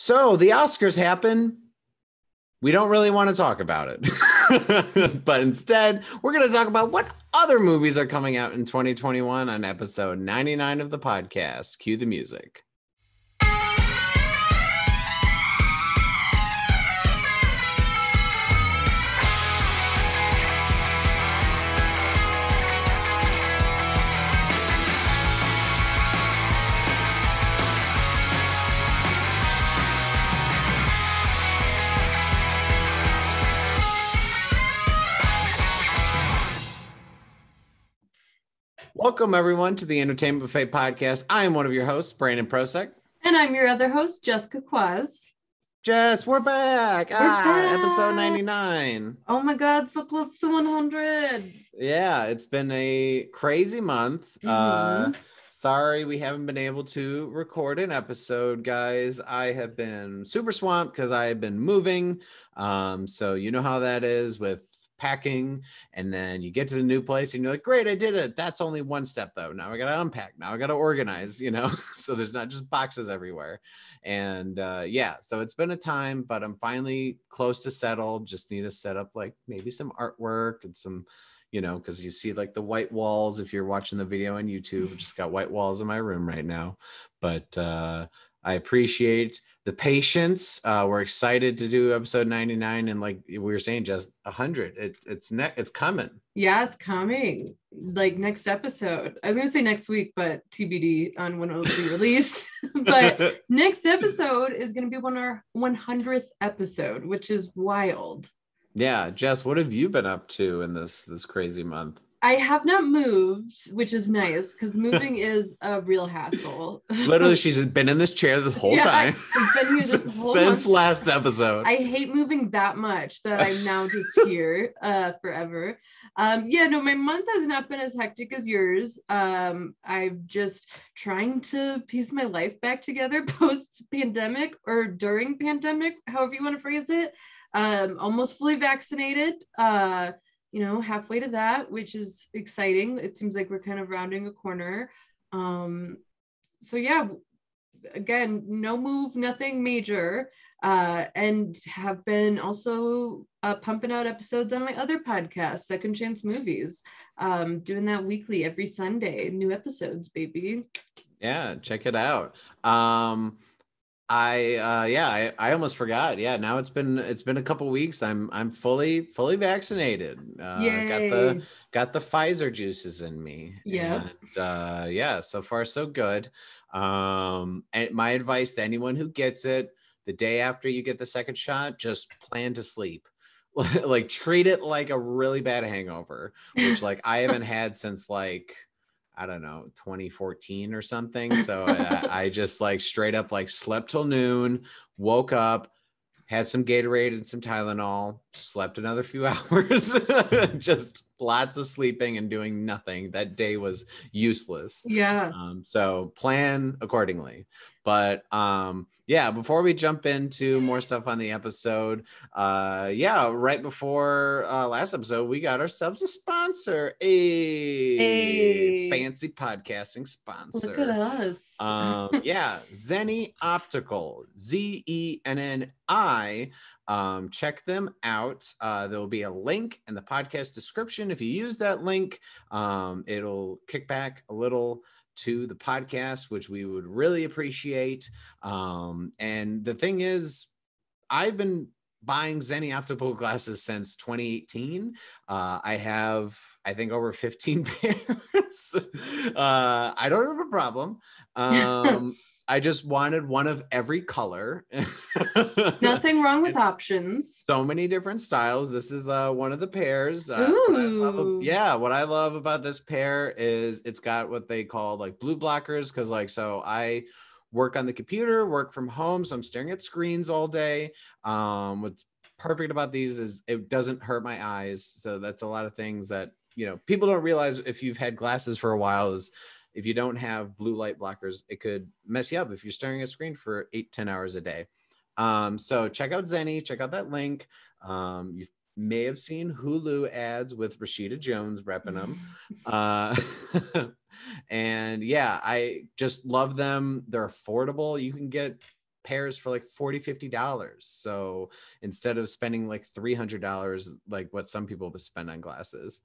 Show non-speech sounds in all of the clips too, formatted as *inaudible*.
So the Oscars happen. We don't really want to talk about it, *laughs* but instead, we're going to talk about what other movies are coming out in 2021 on episode 99 of the podcast. Cue the music. Welcome, everyone, to the Entertainment Buffet podcast. I am one of your hosts, Brandon Prosek. And I'm your other host, Jessica Kwazz. Jess, we're back. We're ah, back. episode 99. Oh my God, so close to 100. Yeah, it's been a crazy month. Uh, Mhm. sorry we haven't been able to record an episode, guys. I have been super swamped because I have been moving. Um, so you know how that is with packing, and then you get to the new place and you're like, great, I did it. That's only one step though. Now I gotta unpack. Now I gotta organize, you know, *laughs* so there's not just boxes everywhere. And uh, yeah, so it's been a time, but I'm finally close to settled. Just need to set up like maybe some artwork and some you know, because you see like the white walls if you're watching the video on YouTube. Just got white walls in my room right now. But uh, I appreciate the patience. Uh, we're excited to do episode 99, and like we were saying, just 100. It, it's ne- it's coming. Yeah, it's coming. Like next episode. I was gonna say next week, but TBD on when it'll be released. *laughs* but *laughs* next episode is gonna be one our 100th episode, which is wild. yeah, Jess, what have you been up to in this this crazy month? I have not moved, which is nice because moving *laughs* is a real hassle. Literally, *laughs* she's been in this chair this whole Yeah, time I've been here this *laughs* whole since month. last episode. I hate moving that much that I'm now just here uh, forever. Um, yeah, no, my month has not been as hectic as yours. Um, I'm just trying to piece my life back together post pandemic or during pandemic, however you want to phrase it. Um, almost fully vaccinated. Uh, you know, halfway to that, which is exciting. It seems like we're kind of rounding a corner. Um, so yeah, again, no move, nothing major uh, and have been also uh, pumping out episodes on my other podcast, Second Chance Movies. Um, doing that weekly every Sunday, new episodes, baby. yeah check it out um i uh yeah I, I almost forgot. Yeah now it's been it's been a couple weeks. I'm i'm fully fully vaccinated. Uh got the got the pfizer juices in me Yeah. and uh yeah so far so good. Um and my advice to anyone who gets it the day after you get the second shot just plan to sleep. *laughs* Like treat it like a really bad hangover which like i haven't *laughs* had since like I don't know, 2014 or something. So I, uh, *laughs* I just like straight up like slept till noon, woke up, had some Gatorade and some Tylenol, slept another few *laughs* hours, *laughs* just lots of sleeping and doing nothing. That day was useless. Yeah. Um, so plan accordingly. But um, yeah, before we jump into more stuff on the episode, uh, yeah, right before uh, last episode, we got ourselves a sponsor, a Hey. fancy podcasting sponsor. Look at us. um, *laughs* yeah, Zenni Optical, Z E N N I. Um, check them out. Uh, there will be a link in the podcast description. If you use that link, um, it'll kick back a little to the podcast, which we would really appreciate. Um, and the thing is, I've been buying Zenni optical glasses since 2018. Uh, I have, I think, over 15 *laughs* pairs. uh, I don't have a problem. *laughs* Um, I just wanted one of every color. *laughs* Nothing wrong with options. so many different styles. This is uh, one of the pairs. Uh, what love Ooh. yeah, what I love about this pair is it's got what they call like blue blockers because like so I work on the computer, work from home, so I'm staring at screens all day. Um, what's perfect about these is it doesn't hurt my eyes. So that's a lot of things that you know people don't realize if you've had glasses for a while is if you don't have blue light blockers, it could mess you up if you're staring at a screen for eight, 10 hours a day. Um, so check out Zenni, check out that link. Um, you may have seen Hulu ads with Rashida Jones repping them. *laughs* Uh, *laughs* and yeah, I just love them. They're affordable. You can get pairs for like 40 50 dollars so instead of spending like 300 dollars like what some people spend on glasses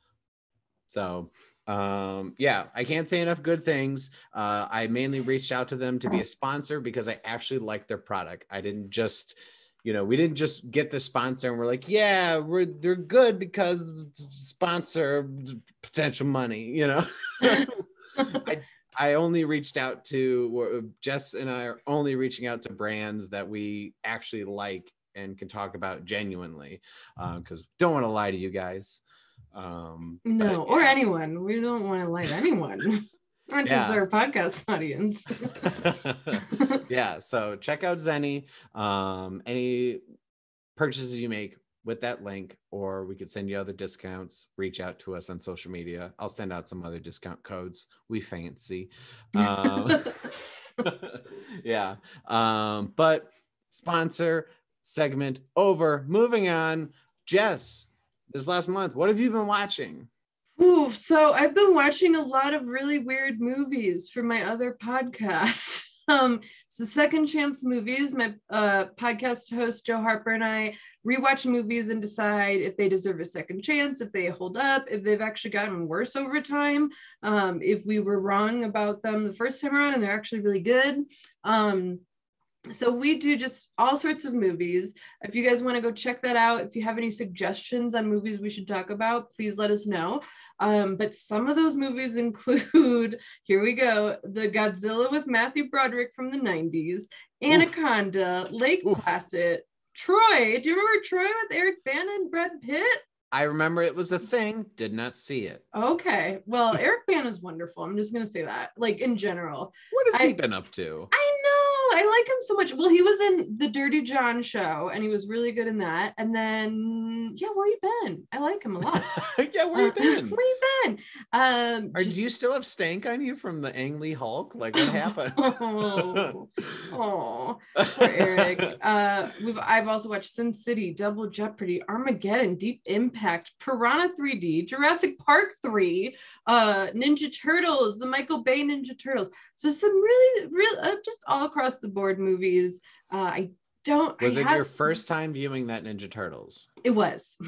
so um yeah i can't say enough good things. Uh i mainly reached out to them to be a sponsor because i actually like their product. I didn't just you know we didn't just get the sponsor and we're like yeah we're they're good because sponsor potential money you know? *laughs* I, I only reached out to Jess and I are only reaching out to brands that we actually like and can talk about genuinely because uh, don't want to lie to you guys um no but, or anyone we don't want to to anyone *laughs* not just yeah. our podcast *laughs* audience *laughs* yeah so check out Zenni. um any purchases you make with that link, or we could send you other discounts. Reach out to us on social media. I'll send out some other discount codes. We fancy. Um, yeah. Um, but sponsor segment over. Moving on. Jess, this last month, what have you been watching? Ooh, so I've been watching a lot of really weird movies for my other podcast. *laughs* Um, so Second Chance Movies, my uh, podcast host Joe Harper and I rewatch movies and decide if they deserve a second chance, if they hold up, if they've actually gotten worse over time, um, if we were wrong about them the first time around and they're actually really good. Um, so we do just all sorts of movies. If you guys want to go check that out, if you have any suggestions on movies we should talk about, please let us know. Um, but some of those movies *laughs* include, here we go, the Godzilla with Matthew Broderick from the 90s, Anaconda, Oof. Lake. Placid, Troy. Do you remember Troy with Eric Bana and Brad Pitt? I remember it was a thing, did not see it. Okay. Well, Eric Bana is wonderful. I'm just going to say that, like in general. What has I, he been up to? I I like him so much. Well, he was in the Dirty John show and he was really good in that. And then, yeah, where you been? I like him a lot. *laughs* yeah, where you uh, been? *laughs* where you been? Um, Are, just... Do you still have stank on you from the Ang Lee Hulk? Like, what happened? *laughs* oh, oh, poor Eric. Uh, we've I've also watched Sin City, Double Jeopardy, Armageddon, Deep Impact, Piranha 3D, Jurassic Park 3, uh, Ninja Turtles, the Michael Bay Ninja Turtles. So some really, really, uh, just all across the board movies. Uh, I don't. Was I it have, your first time viewing that Ninja Turtles? It was. *laughs*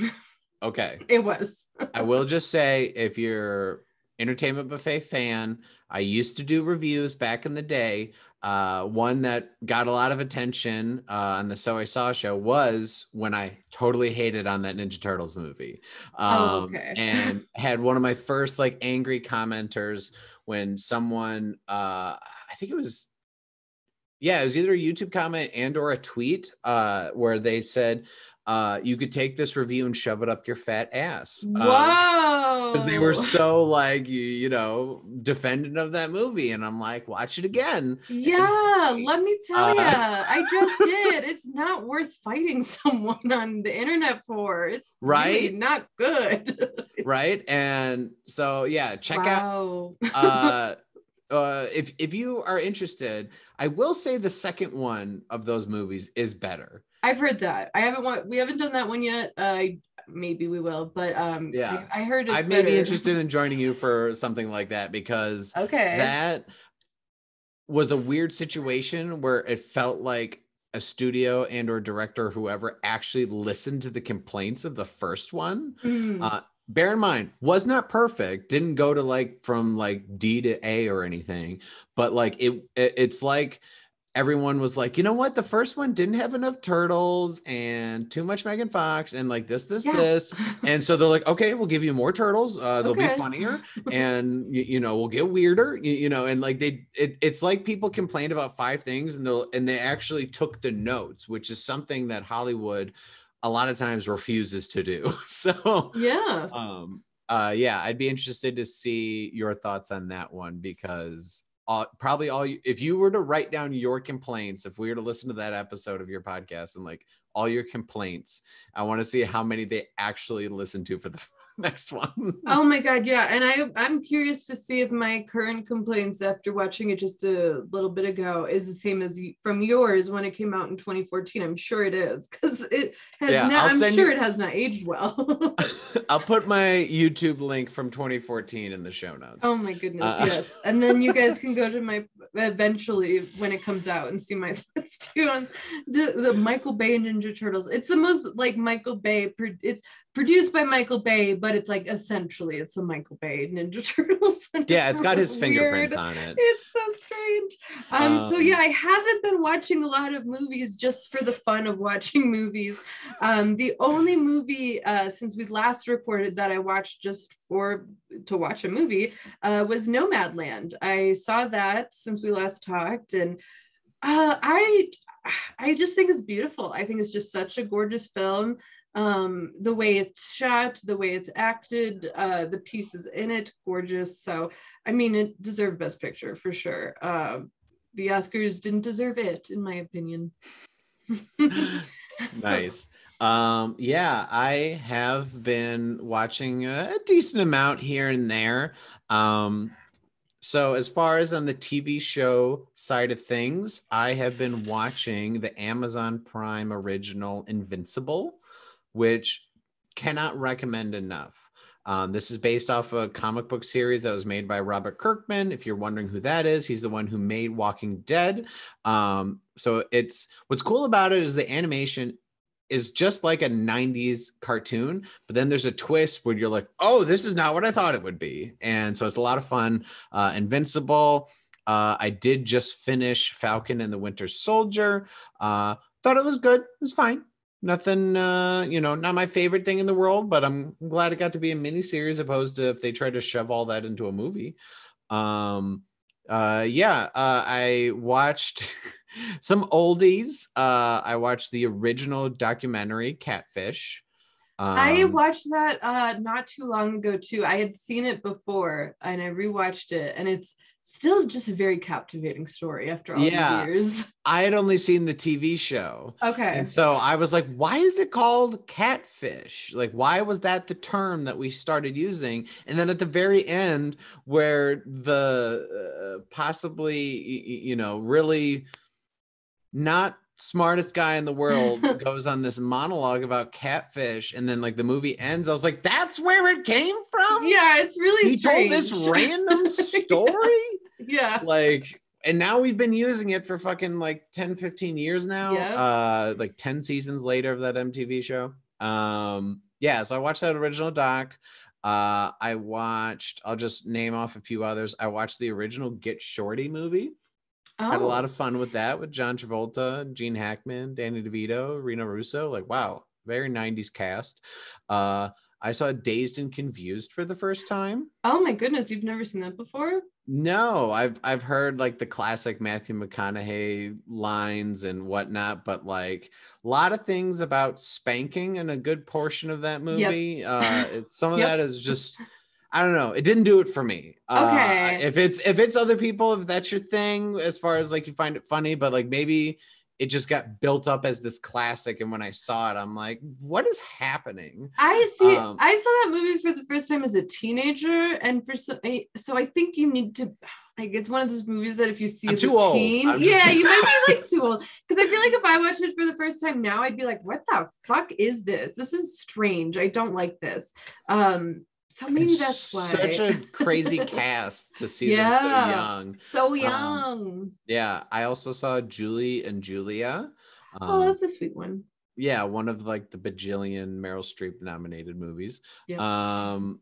Okay. It was. I will just say if you're entertainment buffet fan, I used to do reviews back in the day. Uh, one that got a lot of attention uh, on the So I Saw show was when I totally hated on that Ninja Turtles movie. Oh, um, oh, okay. *laughs* and had one of my first like angry commenters when someone, uh, I think it was yeah, it was either a YouTube comment and or a tweet uh, where they said uh, you could take this review and shove it up your fat ass. Wow. Because um, they were so like you, you know, defendant of that movie. And I'm like, watch it again. Yeah, and, let me *laughs* tell uh, you, I just did. *laughs* It's not worth fighting *laughs* someone on the internet for. It's right really not good. right. And so yeah, check wow. out uh uh, if if you are interested, I will say the second one of those movies is better. I've heard that. I haven't want, we haven't done that one yet. Uh, maybe we will, but um, yeah, I, I heard. I may be interested *laughs* in joining you for something like that because okay, that was a weird situation where it felt like a studio and or director whoever actually listened to the complaints of the first one mm. uh, bear in mind was not perfect didn't go to like from like d to a or anything but like it, it, it's like everyone was like you know what the first one didn't have enough turtles and too much megan fox and like this this yeah. this and so they're like okay we'll give you more turtles uh they'll okay. be funnier *laughs* and you, you, know we'll get weirder you, you know and like they it, it's like people complained about five things and they'll and they actually took the notes which is something that hollywood a lot of times refuses to do. *laughs* So yeah. Um uh yeah, I'd be interested to see your thoughts on that one because uh, probably all you, if you were to write down your complaints, if we were to listen to that episode of your podcast and like all your complaints. I want to see how many they actually listen to for the *laughs* next one. oh my god, yeah. And I I'm curious to see if my current complaints after watching it just a little bit ago is the same as from yours when it came out in 2014. I'm sure it is because it has yeah, not, I'm sure you, it has not aged well. *laughs* *laughs* I'll put my YouTube link from 2014 in the show notes. Oh my goodness, uh, yes. And then you guys can go to my eventually when it comes out and see my list too on the, the Michael Bay Ninja Turtles. It's the most like Michael Bay. It's produced by Michael Bay, but it's like essentially it's a Michael Bay Ninja *laughs* Turtles. yeah, it's got his weird. fingerprints on it. It's so strange. Um, um, so yeah, I haven't been watching a lot of movies just for the fun of watching movies. Um, the only movie uh, since we last recorded that I watched just for to watch a movie uh, was Nomadland. I saw that since we last talked, and uh, I I just think it's beautiful. I think it's just such a gorgeous film. Um, the way it's shot, the way it's acted, uh, the pieces in it, gorgeous. So, I mean, it deserved Best Picture for sure. Uh, the Oscars didn't deserve it, in my opinion. *laughs* nice. Um, yeah, I have been watching a decent amount here and there. Um, so, as far as on the TV show side of things, I have been watching the Amazon Prime original Invincible, which cannot recommend enough. Um, this is based off a comic book series that was made by Robert Kirkman. If you're wondering who that is, he's the one who made Walking Dead. Um, so it's what's cool about it is the animation is just like a 90s cartoon, but then there's a twist where you're like, oh, this is not what I thought it would be. And so it's a lot of fun. Uh, Invincible. Uh, I did just finish Falcon and the Winter Soldier. Uh, thought it was good. It was fine. Nothing, uh, you know, not my favorite thing in the world, but I'm glad it got to be a mini series opposed to if they tried to shove all that into a movie. Um, uh, yeah, uh, I watched *laughs* some oldies. Uh, I watched the original documentary Catfish. Um, I watched that uh, not too long ago too. I had seen it before and I rewatched it, and it's still just a very captivating story after all yeah, these years. I had only seen the TV show. Okay. And so I was like, why is it called catfish? Like, why was that the term that we started using? And then at the very end, where the uh, possibly, you know, really not smartest guy in the world *laughs* goes on this monologue about catfish and then like the movie ends. I was like that's where it came from? Yeah it's really he strange. told this random *laughs* story? Yeah. Like and now we've been using it for fucking like 10 15 years now yeah. uh like 10 seasons later of that mtv show. Um yeah so i watched that original doc. Uh i watched i'll just name off a few others. I watched the original get shorty movie Oh. Had a lot oh. of fun with that with John Travolta, Gene Hackman, Danny DeVito, Rene Russo. Like, wow, very 90s cast. Uh, I saw Dazed and Confused for the first time. Oh my goodness, you've never seen that before? No, I've I've heard like the classic Matthew McConaughey lines and whatnot, but like a lot of things about spanking and a good portion of that movie. Yep. *laughs* Uh, some of yep. that is just *laughs* I don't know. It didn't do it for me. Uh, okay. Uh, if it's if it's other people, if that's your thing, as far as like you find it funny, but like maybe it just got built up as this classic, and when I saw it, I'm like, what is happening? I see. Um, I saw that movie for the first time as a teenager, and for so, so I think you need to like it's one of those movies that if you see I'm as too a teen, old. yeah, you might be *laughs* like too old. Because I feel like if I watched it for the first time now, I'd be like, what the fuck is this? This is strange. I don't like this. Um, so maybe it's that's why. Such a crazy cast to see yeah, them so young. So um, young. Um, yeah. I also saw Julie and Julia. Um, oh, that's a sweet one. Yeah, one of like the bajillion Meryl Streep nominated movies. Yeah. Um,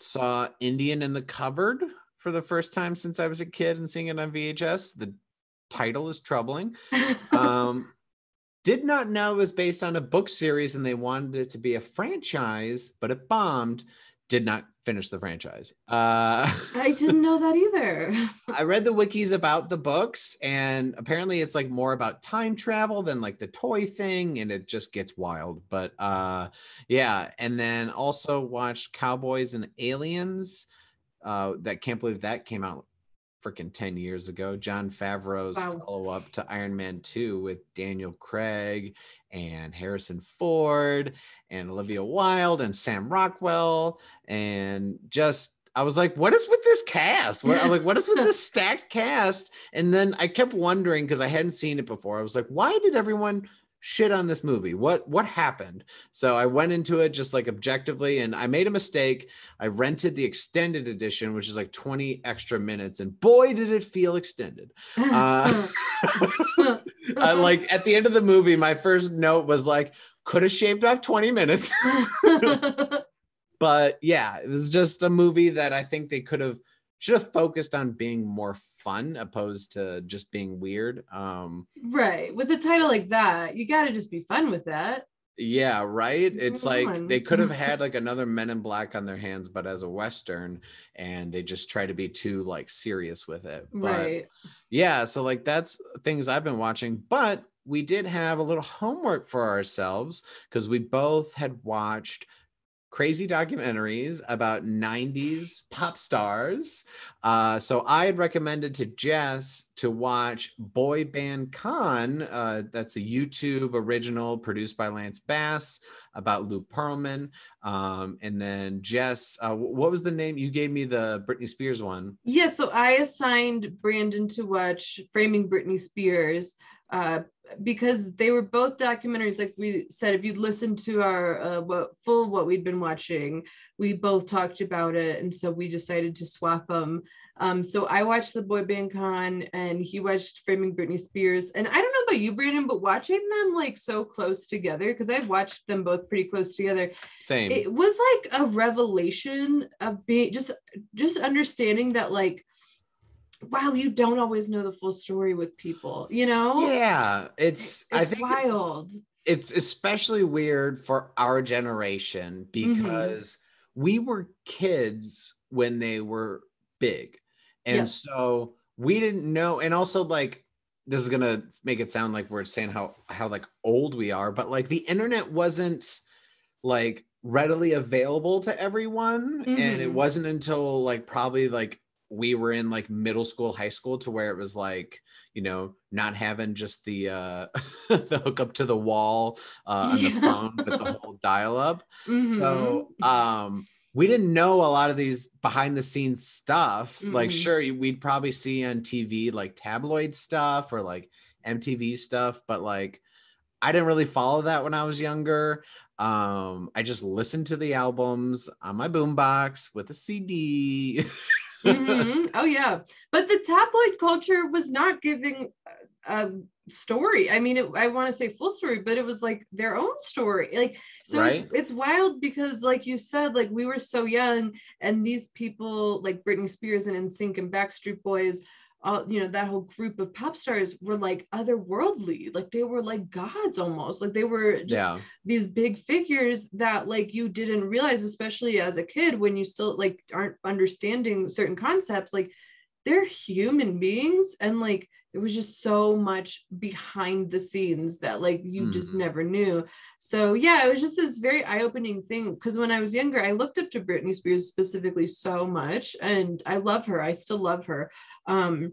saw Indian in the Cupboard for the first time since I was a kid and seeing it on VHS. The title is troubling. um, *laughs* did not know it was based on a book series and they wanted it to be a franchise, but it bombed did not finish the franchise. Uh, I didn't know that either. *laughs* I read the wikis about the books, and apparently it's like more about time travel than like the toy thing, and it just gets wild. But uh, yeah, and then also watched Cowboys and Aliens. Uh, that can't believe that came out freaking 10 years ago. Jon Favreau's Wow. follow up to Iron Man 2 with Daniel Craig and Harrison Ford and Olivia Wilde and Sam Rockwell. And just, I was like, what is with this cast? What, I'm like, what is with this *laughs* stacked cast? And then I kept wondering because I hadn't seen it before. I was like, why did everyone shit on this movie? What what happened? So I went into it just like objectively and I made a mistake. I rented the extended edition, which is like 20 extra minutes, and boy, did it feel extended. Uh, *laughs* I, like at the end of the movie, my first note was like, could have shaved off 20 minutes. *laughs* *laughs* but yeah, it was just a movie that I think they could have should have focused on being more fun opposed to just being weird. Um right. With a title like that, you got to just be fun with that. yeah, right. It's Come like on. they could have *laughs* had like another Men in Black on their hands, but as a western, and they just try to be too like serious with it. But right. yeah so like that's things i've been watching but we did have a little homework for ourselves because we both had watched crazy documentaries about 90s pop stars. Uh, so i had recommended to jess to watch boy band con uh, that's a youtube original produced by lance bass about lou pearlman. Um, and then jess uh, what was the name? You gave me the britney spears one. Yeah, so I assigned Brandon to watch Framing Britney Spears uh, because they were both documentaries. Like we said, if you listen to our uh, what, full what we'd been watching, we both talked about it, and so we decided to swap them. Um, so I watched the Boy Band Con, and he watched Framing Britney Spears. And I don't know about you, Brandon, but watching them like so close together because I've watched them both pretty close together same it was like a revelation of being just just understanding that like wow you don't always know the full story with people you know Yeah, it's, it's I think it's, wild it's especially weird for our generation Mm-hmm. because we were kids when they were big. And Yes. so we didn't know and also like this is going to make it sound like we're saying how how like old we are, but like the internet wasn't like readily available to everyone and it Mhm. wasn't until like probably like we were in like middle school high school to where it was like you know not having just the uh *laughs* the hook up to the wall uh on the Yeah. phone but the whole *laughs* dial up Mhm. so um we didn't know a lot of these behind the scenes stuff like Mhm. sure we'd probably see on tv like tabloid stuff or like mtv stuff but like i didn't really follow that when i was younger um i just listened to the albums on my boombox with a cd *laughs* Mhm. oh yeah but the tabloid culture was not giving a story i mean it, i want to say full story but it was like their own story like so Right. it's, it's wild because like you said like we were so young and these people like britney spears and NSYNC and backstreet boys all you know that whole group of pop stars were like otherworldly like they were like gods almost like they were just yeah. these big figures that like you didn't realize especially as a kid when you still like aren't understanding certain concepts like they're human beings and like there was just so much behind the scenes that like you just Mhm. never knew so yeah it was just this very eye-opening thing because when i was younger i looked up to britney spears specifically so much and i love her i still love her um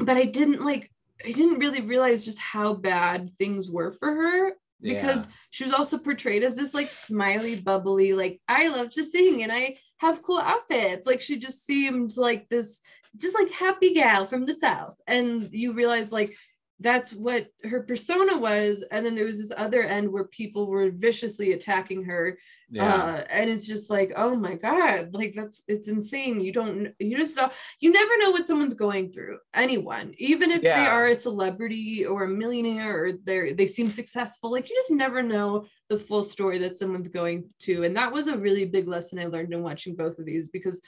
but i didn't like i didn't really realize just how bad things were for her because she was also portrayed as this like smiley bubbly like i love to sing and i have cool outfits. Like she just seemed like this just like happy gal from the south. And you realize like that's what her persona was. And then there was this other end where people were viciously attacking her. Yeah. Uh, and it's just like oh my god like that's it's insane. You don't you just don't you never know what someone's going through. Anyone even if they are a celebrity or a millionaire or they're they seem successful like you just never know the full story that someone's going to. And that was a really big lesson i learned in watching both of these because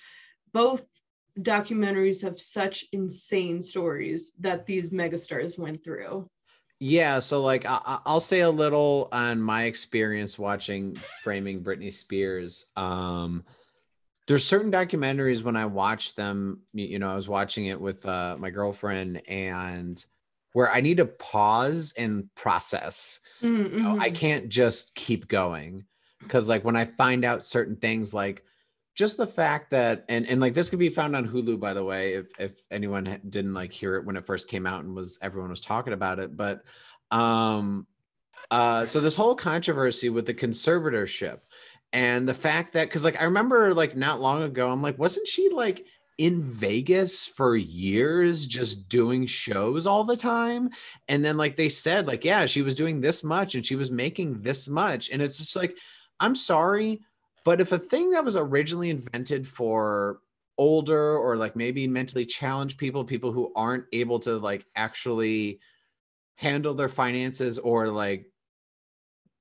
both documentaries have such insane stories that these megastars went through Yeah, so like I, I- I'll say a little on my experience watching Framing Britney Spears. Um, there's certain documentaries when I watch them, you know, I was watching it with uh, my girlfriend, and where I need to pause and process. Mm, You know, I mhm. can't just keep going because, like, when I find out certain things, like just the fact that and and like this could be found on Hulu by the way if if anyone didn't like hear it when it first came out and was everyone was talking about it but um uh so this whole controversy with the conservatorship and the fact that because like I remember like not long ago I'm like wasn't she like in Vegas for years just doing shows all the time? And then like they said like yeah she was doing this much and she was making this much. And it's just like I'm sorry but if a thing that was originally invented for older or like maybe mentally challenged people, people who aren't able to like actually handle their finances or like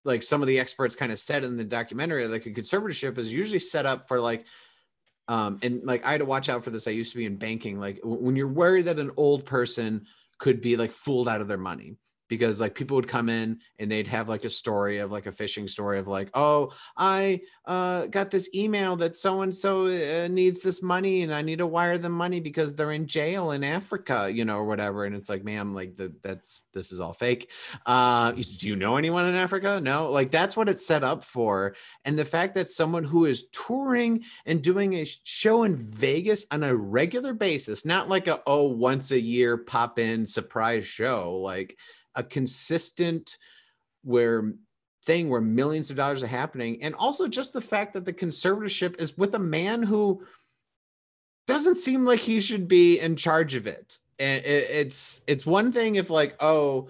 like some of the experts kind of said in the documentary like a conservatorship is usually set up for like um and like i had to watch out for this. I used to be in banking. Like when you're worried that an old person could be like fooled out of their money because like people would come in and they'd have like a story of like a phishing story of like oh i uh, got this email that so and so needs this money and i need to wire them money because they're in jail in africa you know or whatever and it's like ma'am like the, that's this is all fake. Uh, do you know anyone in africa? No? Like that's what it's set up for and the fact that someone who is touring and doing a show in vegas on a regular basis not like a oh once a year pop in surprise show like a consistent where thing where millions of dollars are happening. And also just the fact that the conservatorship is with a man who doesn't seem like he should be in charge of it. And it's it's one thing if like oh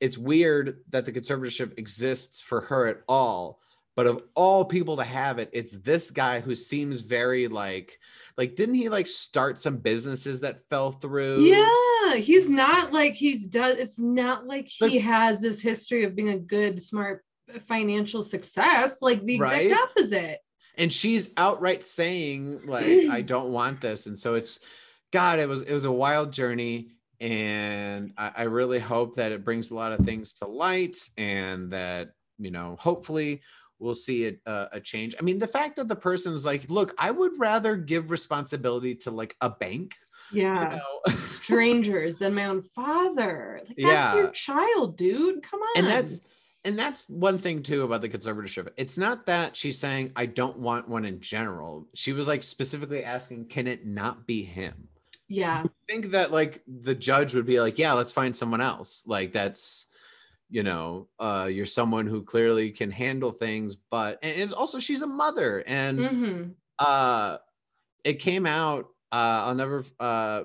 it's weird that the conservatorship exists for her at all but of all people to have it it's this guy who seems very like like didn't he like start some businesses that fell through? Yeah he's not like he's does it's not like he has this history of being a good smart uh, financial success like the exact right? opposite. And she's outright saying like i *clears throat* don't want this. And so it's god it was it was a wild journey and I, I really hope that it brings a lot of things to light and that you know hopefully we'll see a, uh, a change. I mean, the fact that the person is like, look, I would rather give responsibility to like a bank. Yeah. You know? *laughs* Strangers than my own father. Like, that's yeah. your child, dude. Come on. And that's, and that's one thing too about the conservatorship. It's not that she's saying, I don't want one in general. She was like specifically asking, can it not be him? Yeah. I think that like the judge would be like, yeah, let's find someone else. Like that's, you know uh you're someone who clearly can handle things but and it's also she's a mother and mm-hmm. uh it came out uh i'll never uh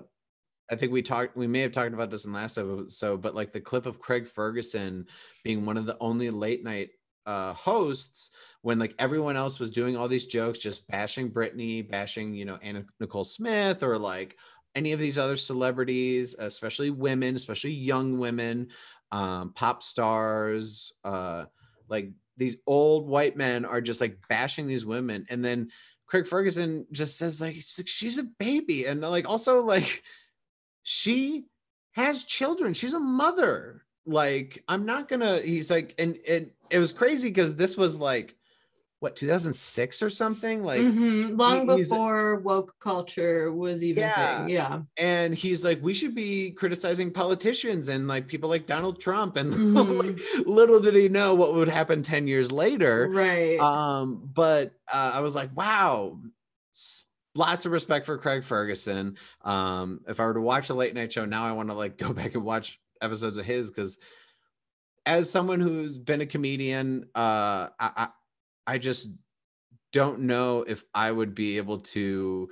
I think we talked we may have talked about this in last episode, but like the clip of Craig Ferguson being one of the only late night uh hosts when like everyone else was doing all these jokes, just bashing Britney, bashing, you know, Anna Nicole Smith or like any of these other celebrities, especially women, especially young women, um, pop stars, uh, like these old white men are just like bashing these women. And then Craig Ferguson just says like she's a baby, and like also like she has children. She's a mother. Like I'm not gonna. He's like, and and it was crazy because this was like what 2006 or something like mm-hmm. long before woke culture was even yeah. thing yeah and he's like we should be criticizing politicians and like people like donald trump and *laughs* mm-hmm. like, little did he know what would happen 10 years later right um but uh, i was like wow lots of respect for craig ferguson um if i were to watch a late night show now i want to like go *laughs* back and watch episodes of his because as someone who's been a comedian uh I, I just don't know if I would be able to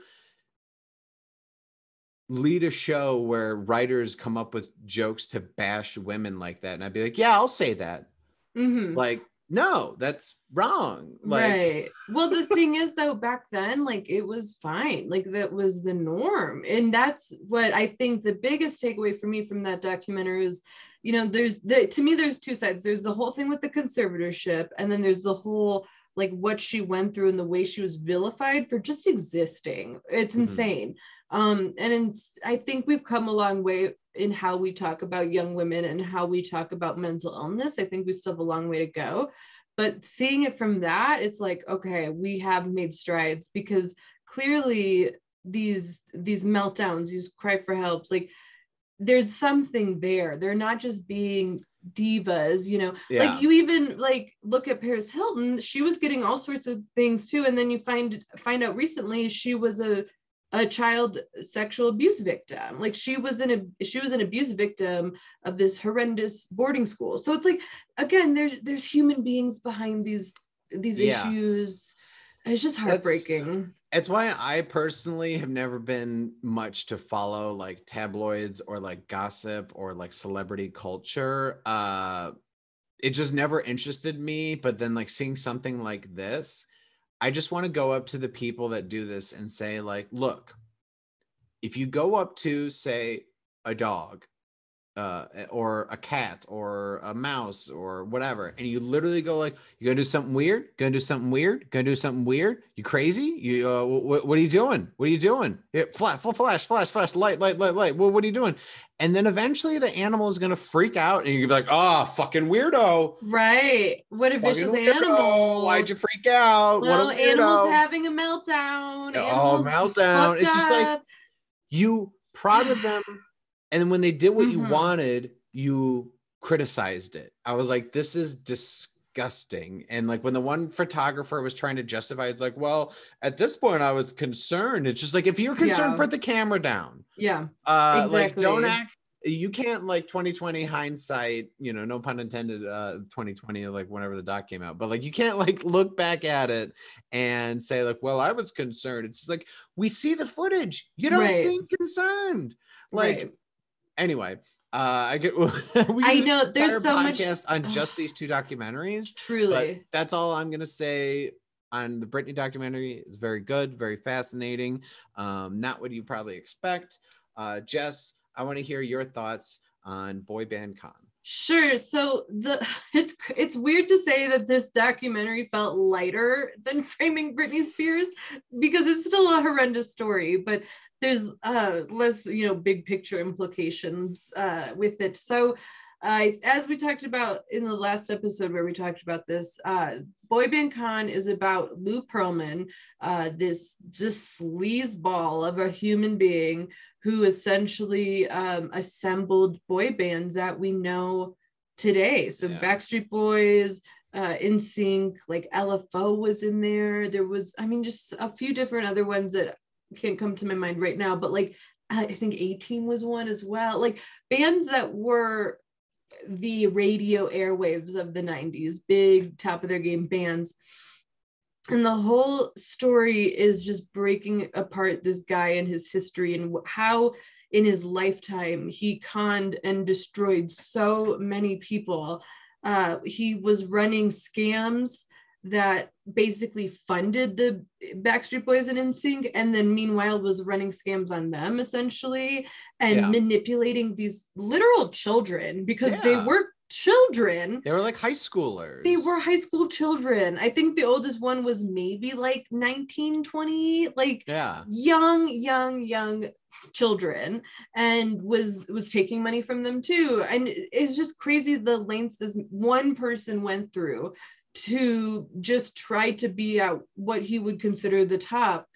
lead a show where writers come up with jokes to bash women like that. And I'd be like, yeah, I'll say that. Mm-hmm. Like, no, that's wrong. Like, right. Well, the *laughs* thing is, though, back then, like, it was fine. Like, that was the norm. And that's what I think the biggest takeaway for me from that documentary is, you know, there's the, to me, there's two sides. There's the whole thing with the conservatorship, and then there's the whole like what she went through and the way she was vilified for just existing. It's mm-hmm. insane. Um, and in, I think we've come a long way in how we talk about young women and how we talk about mental illness. I think we still have a long way to go. But seeing it from that, it's like, okay, we have made strides because clearly these these meltdowns, these cry for helps, like there's something there. They're not just being divas you know Yeah. like you even like look at paris hilton she was getting all sorts of things too and then you find find out recently she was a a child sexual abuse victim like she was an ab- she was an abuse victim of this horrendous boarding school so it's like again there's there's human beings behind these these Yeah. issues it's just heartbreaking It's why I personally have never been much to follow like tabloids or like gossip or like celebrity culture. Uh it just never interested me, but then like seeing something like this, I just want to go up to the people that do this and say like, look, if you go up to say a dog uh, or a cat or a mouse or whatever, and you literally go like, "You're gonna do something weird? Gonna do something weird? Gonna do something weird? You crazy? You uh, what, what are you doing? What are you doing? Yeah, flash, flash, flash, flash, light, light, light, light. Well, what are you doing?" And then eventually the animal is gonna freak out, and you're gonna be like, "Oh, fucking weirdo! right what a Fucking vicious weirdo. animal Why'd you freak out? well what a animals having a meltdown Oh, meltdown. fucked It's just like- you prodded them and then when they did what you Mhm. wanted you criticized it i was like this is disgusting and like when the one photographer was trying to justify it like well at this point i was concerned it's just like if you're concerned Yeah. put the camera down yeah uh like don't Exactly. act you can't like 2020 hindsight you know no pun intended uh 2020 like whenever the doc came out but like you can't like look back at it and say like well i was concerned it's like we see the footage you don't Right. seem concerned like right anyway uh i get *laughs* we i know there's so much on just these two documentaries but truly. that's all i'm gonna say on the Britney documentary. It's very good very fascinating um not what you probably expect. Uh jess i want to hear your thoughts on boy band con. Sure. So the *laughs* it's it's weird to say that this documentary felt lighter than *laughs* framing Britney Spears because it's still a horrendous story, but there's uh less, you know, big picture implications uh with it. So uh, as we talked about in the last episode where we talked about this, uh, Boy Band Con is about Lou Pearlman, uh, this just sleazeball of a human being who essentially um, assembled boy bands that we know today. So Yeah. Backstreet Boys, uh, NSYNC, like LFO was in there. There was, I mean, just a few different other ones that can't come to my mind right now, but like I think 18 was one as well. Like bands that were the radio airwaves of the 90s, big top of their game bands. And the whole story is just breaking apart this guy and his history and how in his lifetime he conned and destroyed so many people. Uh, he was running scams that basically funded the Backstreet Boys and NSYNC, and then meanwhile was running scams on them essentially and Yeah. manipulating these literal children because they Yeah. were children. They were like high schoolers. They were high school children. I think the oldest one was maybe like 19 20 like yeah. young young young children and was was taking money from them too. And it's just crazy the lengths this one person went through to just try to be at what he would consider the top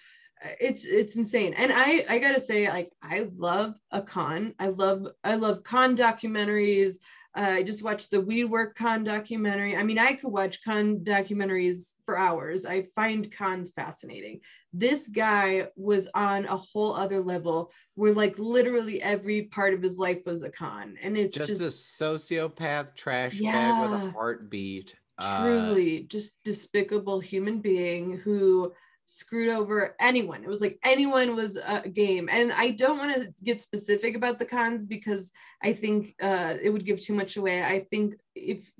it's it's insane and i i gotta say like i love a con i love i love con documentaries uh, I just watched the WeWork Con documentary. I mean, I could watch con documentaries for hours. I find cons fascinating. This guy was on a whole other level where, like, literally every part of his life was a con. And it's just, just, a sociopath trash bag with a Yeah. Uh, truly just despicable human being who screwed over anyone. It was like anyone was a game. And I don't want to get specific about the cons because I think uh, it would give too much away. I think if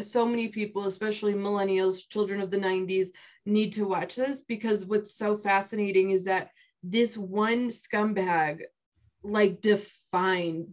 so many people, especially millennials, children of the 90s, need to watch this because what's so fascinating is that this one scumbag like defined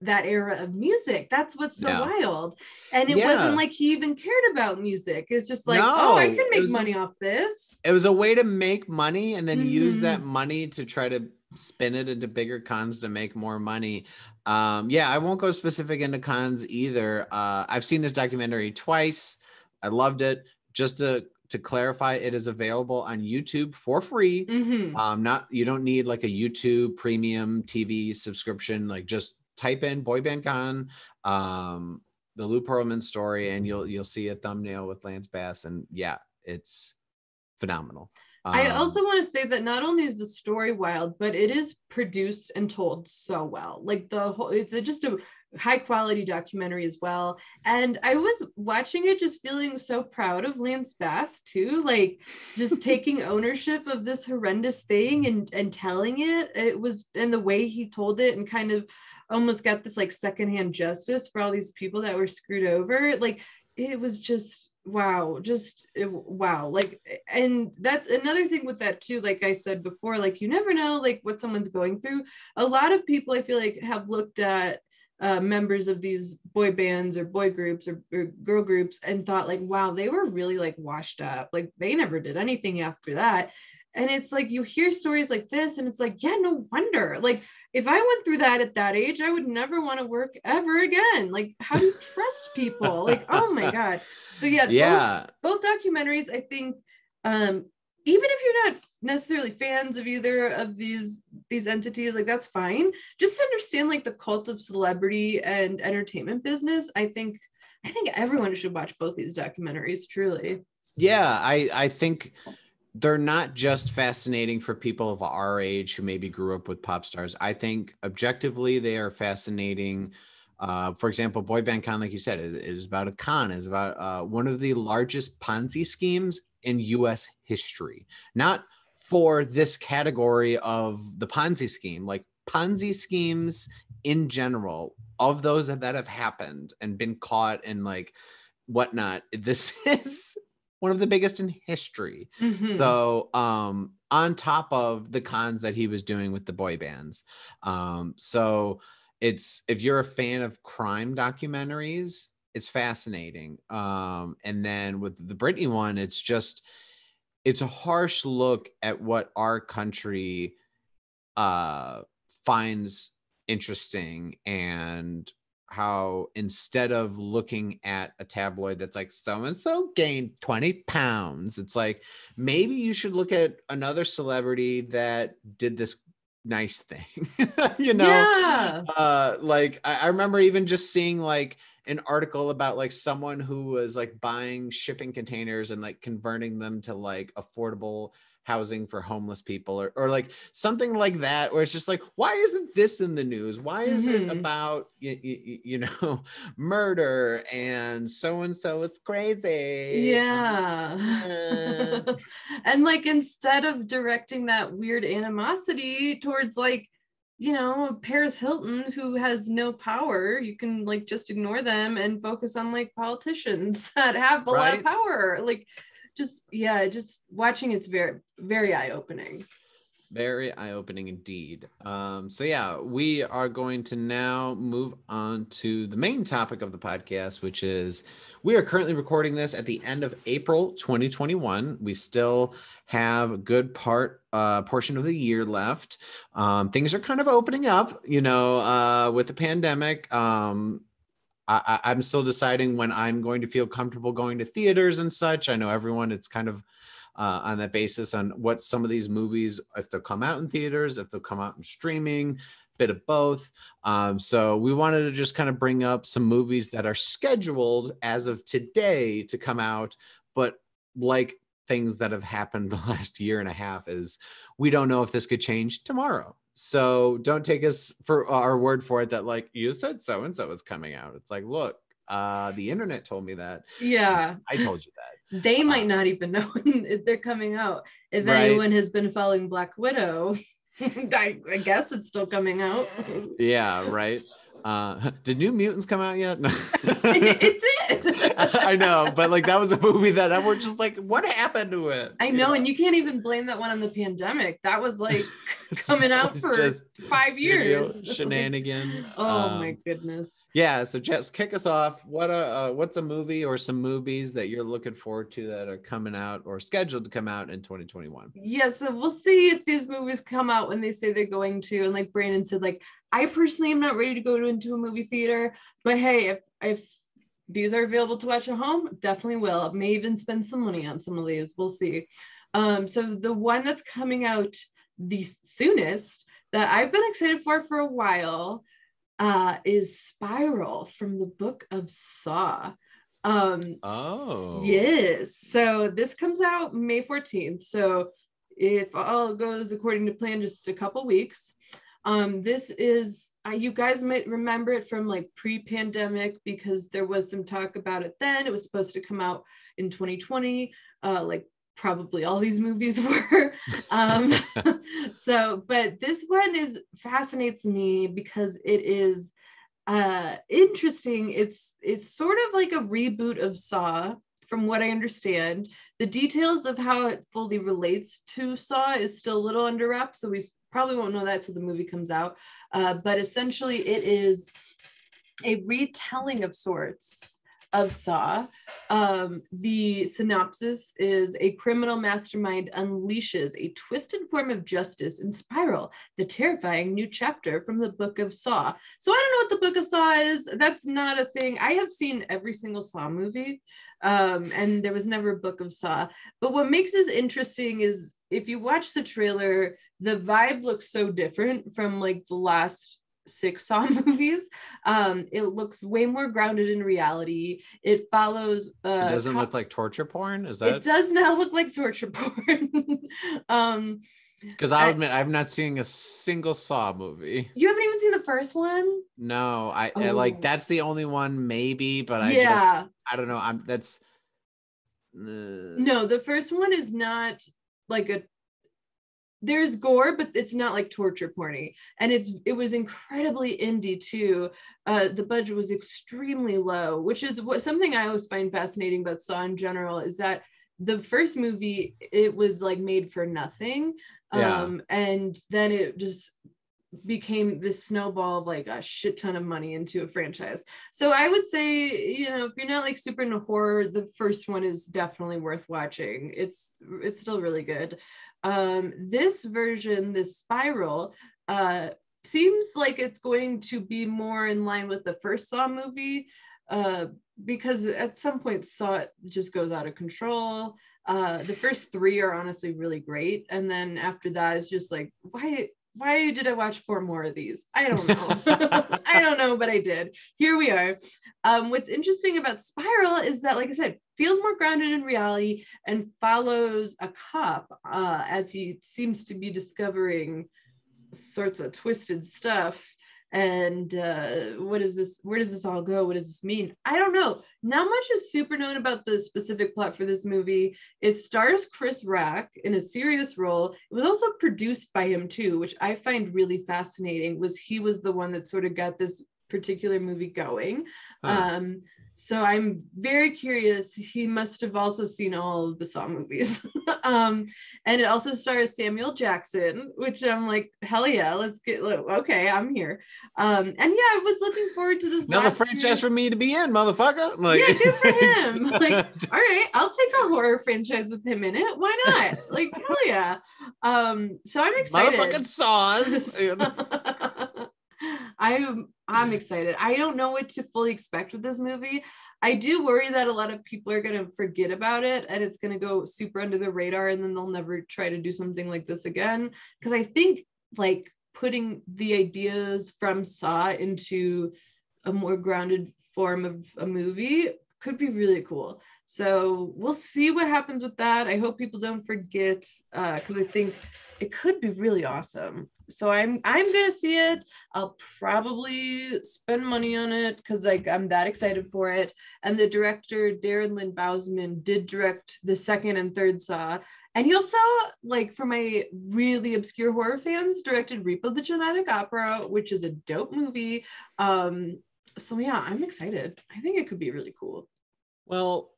that era of music. That's what's so Yeah. wild. And it Yeah. wasn't like he even cared about music. It's just like, oh, I can make was- money off this. it was a way to make money and then use Mhm. that money to try to spin it into bigger cons to make more money. Um, yeah, I won't go specific into cons either. Uh, I've seen this documentary twice. I loved it. Just to to clarify, it is available on YouTube for free. Mhm. Um, not you don't need like a YouTube premium TV subscription. Like just type in boy band con. Um, the Lou Pearlman story, and you'll you'll see a thumbnail with Lance Bass, and yeah, it's phenomenal. I Um, also want to say that not only is the story wild, but it is produced and told so well. Like the whole, it's a, just a high quality documentary as well. And I was watching it, just feeling so proud of Lance Bass too, like just *laughs* taking ownership of this horrendous thing and and telling it. It was and the way he told it, and kind of almost got this like secondhand justice for all these people that were screwed over. Like it was just wow just it- wow like and that's another thing with that too like i said before like you never know like what someone's going through a lot of people i feel like have looked at uh, members of these boy bands or boy groups or, or girl groups and thought like wow they were really like washed up. Like they never did anything after that. And it's like you hear stories like this and it's like yeah no wonder. Like if i went through that at that age i would never want to work ever again. Like how do you trust people? Like oh my god. So yeah both- yeah, both documentaries i think um even if you're not necessarily fans of either of these these entities like that's fine just to understand like the cult of celebrity and entertainment business i think i think everyone should watch both these documentaries truly yeah. I I think they're not just fascinating for people of our age who maybe grew up with pop stars. I think objectively they are fascinating. Uh, for example, Boy Band Con, like you said, it, is about a con. is about uh, one of the largest Ponzi schemes in U.S. history. Not for this category of the Ponzi scheme, like Ponzi schemes in general, of those that have happened and been caught and like whatnot. This *laughs* is one of the biggest in history. Mhm. So, um, on top of the cons that he was doing with the boy bands, um, so it's if you're a fan of crime documentaries, it's fascinating. Um, and then with the Britney one, it's just it's a harsh look at what our country uh finds interesting and how instead of looking at a tabloid that's like so and so gained 20 pounds it's like maybe you should look at another celebrity that did this nice thing *laughs* you know? Yeah. Uh like I, I remember even just seeing like an article about like someone who was like buying shipping containers and like converting them to like affordable housing for homeless people or, or like something like that where it's just like why isn't this in the news why is it Mhm. about you, you, you know *laughs* murder and so and so is crazy yeah Uh. *laughs* and like instead of directing that weird animosity towards like you know paris hilton who has no power you can like just ignore them and focus on like politicians *laughs* that have a lot of power. Like just yeah just watching it's very very eye-opening Very eye opening indeed. Um, so, yeah, we are going to now move on to the main topic of the podcast, which is we are currently recording this at the end of April 2021. We still have a good part, uh, portion of the year left. Um, things are kind of opening up, you know, uh, with the pandemic. Um, I, I'm still deciding when I'm going to feel comfortable going to theaters and such. I know everyone, it's kind of uh, on that basis on what some of these movies, if they'll come out in theaters, if they'll come out in streaming, bit of both. Um, so we wanted to just kind of bring up some movies that are scheduled as of today to come out, but like things that have happened *laughs* the last year and a half is we don't know if this could change tomorrow. So don't take us for our word for it that like you said so and so is coming out. It's like, look, uh, the internet told me that. yeah I told you that. They might not even know *laughs* when they're coming out if Right. anyone has been following black widow *laughs* I, I guess it's still coming out Yeah, right. Uh, *laughs* did New Mutants come out yet? No. it did I know, but like that was a movie that I we're just like, what happened to it? I know, and you can't even blame that one on the pandemic. That was like *laughs* coming out for just five years. *laughs* shenanigans. oh my Um, goodness. Yeah, so Jess, kick us off. What a uh, what's a movie or some movies that you're looking forward to that are coming out or scheduled to come out in 2021? Yeah, so we'll see if these movies come out when they say they're going to. And like Brandon said, like I personally am not ready to go to, into a movie theater, but hey, if if these are available to watch at home, definitely will. May even spend some money on some of these. We'll see. Um, so the one that's coming out the soonest that I've been excited for for a while uh, is Spiral from the Book of Saw. Um, Oh. yes. So this comes out May 14th. So if all goes according to plan, just a couple weeks. Um, this is uh, you guys might remember it from like pre-pandemic because there was some talk about it then. It was supposed to come out in 2020, uh, like probably all these movies *laughs* were. um, *laughs* so, but this one is fascinates me because it is uh interesting. It's it's sort of like a reboot of saw from what i understand. The details of how it fully relates to saw is still a little under wraps so we probably won't know that till the movie comes out. Uh, but essentially it is a retelling of sorts of saw. Um, the synopsis is a criminal mastermind unleashes a twisted form of justice in spiral the terrifying new chapter from the book of saw. So i don't know what the book of saw is. That's not a thing. I have seen every single saw movie um, and there was never a book of saw. But what makes this interesting is if you watch the trailer the vibe looks so different from like the last six *laughs* saw movies um it looks way more grounded in reality it follows uh it doesn't co- look like torture porn. Is that? it does not look like torture porn *laughs* um because I I- admit I've not seen a single Saw movie. you haven't even seen the first one No, I, I like Oh. that's the only one maybe, but I just yeah I don't know. I'm that's uh, no the first one is not like a there's gore but it's not like torture porny. And it's it was incredibly indie too. Uh the budget was extremely low which is what something i always find fascinating about saw in general is that the first movie it was like made for nothing. Yeah. um and then it just became this snowball of like a shit ton of money into a franchise. So i would say you know if you're not like super into horror the first one is definitely worth watching. It's it's still really good. Um this version this spiral uh seems like it's going to be more in line with the first saw movie uh because at some point saw just goes out of control. Uh the first three are honestly really great and then after that it's just like why why did I watch four more of these? I don't know. *laughs* *laughs* I don't know, but I did. Here we are. Um, what's interesting about Spiral is that, like I said, feels more grounded in reality and follows a cop uh, as he seems to be discovering sorts of twisted stuff. And uh, what is this? Where does this all go? What does this mean? I don't know. Not much is super known about the specific plot for this movie. It stars Chris Rock in a serious role. It was also produced by him too, which I find really fascinating. Was he was the one that sort of got this particular movie going. Huh. Um, so I'm very curious. He must have also seen all of the Saw movies. *laughs* um, and it also stars Samuel Jackson, which I'm like, hell yeah, let's get okay, I'm here. Um, and yeah, I was looking forward to this. another franchise year. for me to be in, motherfucker. Like, Yeah, good for him. *laughs* Like, all right, I'll take a horror franchise with him in it. Why not? Like, hell yeah. Um, so I'm excited. motherfucking saws. *laughs* know? I'm excited. I don't know what to fully expect with this movie. I do worry that a lot of people are gonna forget about it and it's gonna go super under the radar and then they'll never try to do something like this again. Because I think like putting the ideas from Saw into a more grounded form of a movie could be really cool. So we'll see what happens with that. I hope people don't forget because I think it could be really awesome. So I'm I'm gonna see it. I'll probably spend money on it because like I'm that excited for it. And the director Darren Lynn Bousman did direct the second and third Saw, and he also like for my really obscure horror fans directed Repo the Genetic Opera, which is a dope movie. Um, so yeah, I'm excited. I think it could be really cool. Well,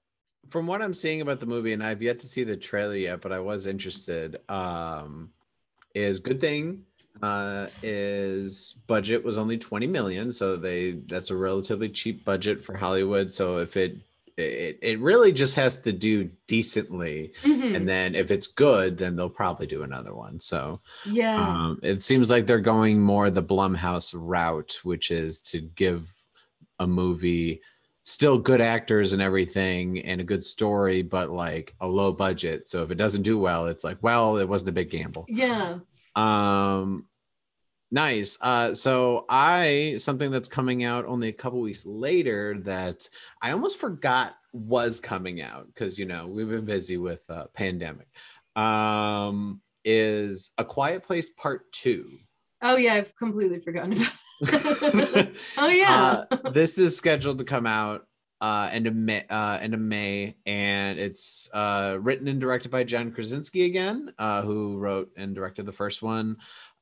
from what I'm seeing about the movie, and I've yet to see the trailer yet, but I was interested. Um, is good thing uh is budget was only 20 million so they that's a relatively cheap budget for hollywood so if it it, it really just has to do decently Mhm. and then if it's good then they'll probably do another one so yeah. um it seems like they're going more the blumhouse route which is to give a movie still good actors and everything and a good story but like a low budget so if it doesn't do well it's like well it wasn't a big gamble yeah. um Nice. Uh, so I something that's coming out only a couple weeks later that I almost forgot was coming out because you know we've been busy with uh, pandemic. Um, is A Quiet Place Part Two. Oh yeah, I've completely forgotten about. *laughs* oh yeah. uh, this is scheduled to come out uh, end of May, uh, end of May, and it's uh, written and directed by John Krasinski again, uh, who wrote and directed the first one.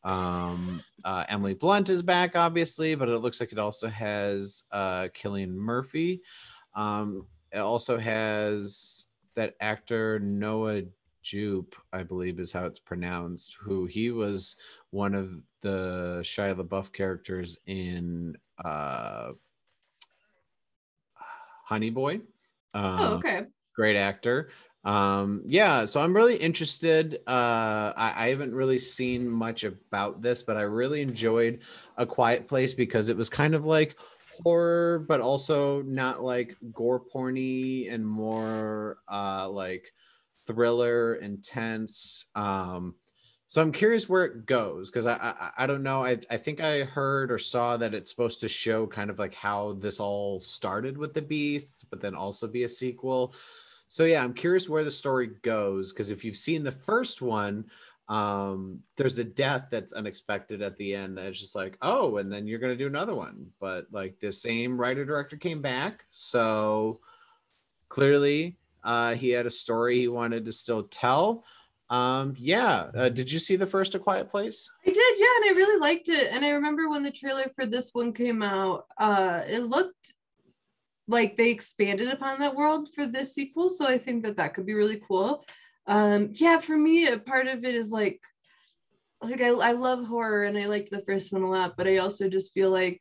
Um, uh, Emily Blunt is back, obviously, but it looks like it also has uh, Cillian Murphy. Um, it also has that actor Noah Jupe, I believe is how it's pronounced, who he was one of the Shia LaBeouf characters in uh, Honey Boy. Um, oh, okay. Great actor. Um, yeah, so I'm really interested. Uh, I, I haven't really seen much about this, but I really enjoyed A Quiet Place because it was kind of like horror, but also not like gore porny and more uh, like thriller, intense. Um, so I'm curious where it goes because I, I, I don't know. I I think I heard or saw that it's supposed to show kind of like how this all started with the beasts, but then also be a sequel. So yeah, I'm curious where the story goes because if you've seen the first one, um, there's a death that's unexpected at the end that's just like, oh, and then you're gonna do another one. But like the same writer director came back, so clearly uh, he had a story he wanted to still tell. Um yeah uh, did you see the first a quiet place? I did yeah and i really liked it. And i remember when the trailer for this one came out uh it looked like they expanded upon that world for this sequel so i think that that could be really cool. Um yeah for me a part of it is like like I, I love horror and i liked the first one a lot but i also just feel like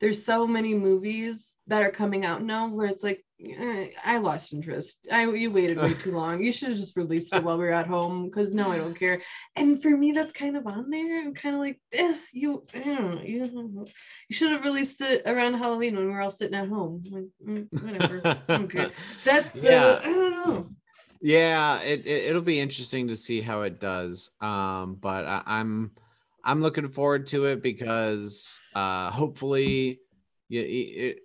there's so many movies that are coming out now where it's like eh, I lost interest. I you waited way too *laughs* long. You should have just released it while we were at home because no, I don't care. And for me, that's kind of on there. I'm kind of like, eh, you, you, you should have released it around Halloween when we are all sitting at home. Like, mm, whatever. okay, that's uh, yeah. Uh, I don't know. Yeah, it, it will be interesting to see how it does. Um, but I, I'm I'm looking forward to it because uh, hopefully, yeah, it,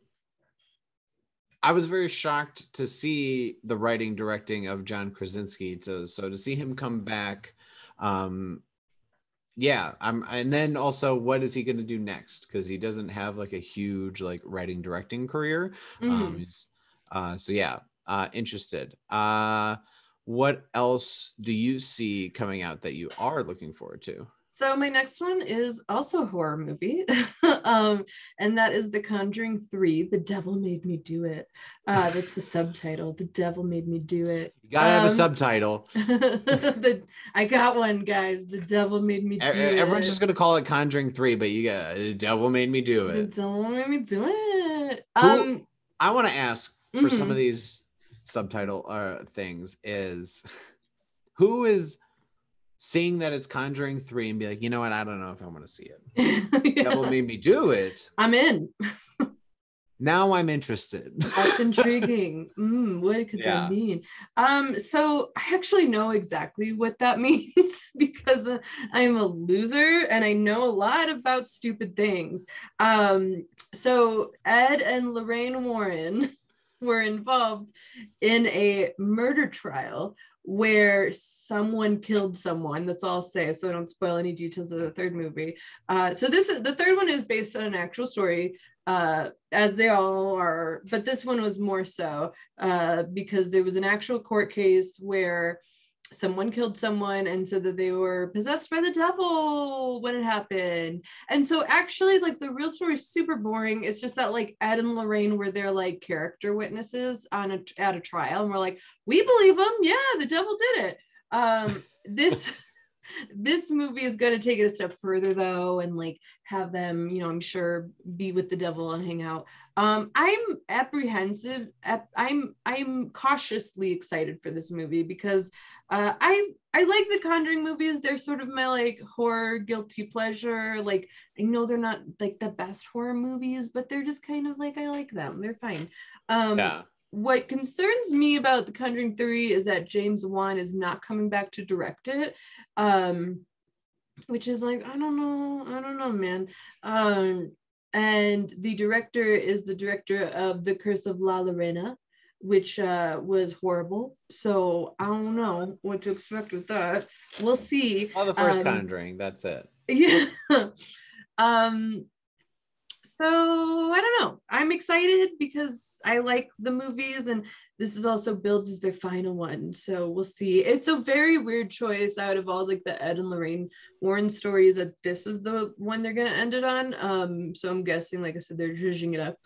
I was very shocked to see the writing directing of John Krasinski. To so to see him come back, um, yeah. I'm and then also what is he going to do next? Because he doesn't have like a huge like writing directing career. Mm. Um, he's, uh, so yeah, uh, interested. Uh, what else do you see coming out that you are looking forward to? So my next one is also a horror movie, *laughs* um, and that is The Conjuring Three: The Devil Made Me Do It. Uh, that's the subtitle. The Devil Made Me Do It. You gotta um, have a um, subtitle. *laughs* the, I got one, guys. The Devil Made Me Do Everyone's it. Everyone's just gonna call it Conjuring Three, but you got The Devil Made Me Do It. The Devil Made Me Do It. Um, I want to ask for mm-hmm. some of these subtitle uh, things is who is seeing that it's Conjuring 3 and be like, you know what, I don't know if I want to see it. *laughs* yeah. That will make me do it. I'm in. now I'm interested. *laughs* That's intriguing. Mm, what could yeah. that mean? Um, so I actually know exactly what that *laughs* means because uh, I'm a loser and I know a lot about stupid things. Um, so Ed and Lorraine Warren were involved in a murder trial where someone killed someone. That's all I'll say. So I don't spoil any details of the third movie. Uh, so this the third one is based on an actual story, uh, as they all are. But this one was more so uh, because there was an actual court case where someone killed someone and said that they were possessed by the devil when it happened. And so actually like the real story is super boring. It's just that like Ed and Lorraine were their like character witnesses on a at a trial and we're like, we believe them. Yeah, the devil did it. Um this *laughs* this movie is going to take it a step further though and like have them you know i'm sure be with the devil and hang out. Um i'm apprehensive i'm i'm cautiously excited for this movie because uh i i like the conjuring movies. They're sort of my like horror guilty pleasure. Like i know they're not like the best horror movies but they're just kind of like i like them. They're fine. Um yeah. what concerns me about the Conjuring 3 is that James Wan is not coming back to direct it. Um, which is like I don't know, I don't know, man. Um, and the director is the director of The Curse of La Llorona, which uh, was horrible. So I don't know what to expect with that. We'll see. Oh, the first Um, Conjuring. That's it. Yeah. *laughs* um so I don't know. I'm excited because I like the movies and this is also billed as their final one. So we'll see. It's a very weird choice out of all like the Ed and Lorraine Warren stories that this is the one they're gonna end it on. Um so I'm guessing, like I said, they're zhuzhing it up.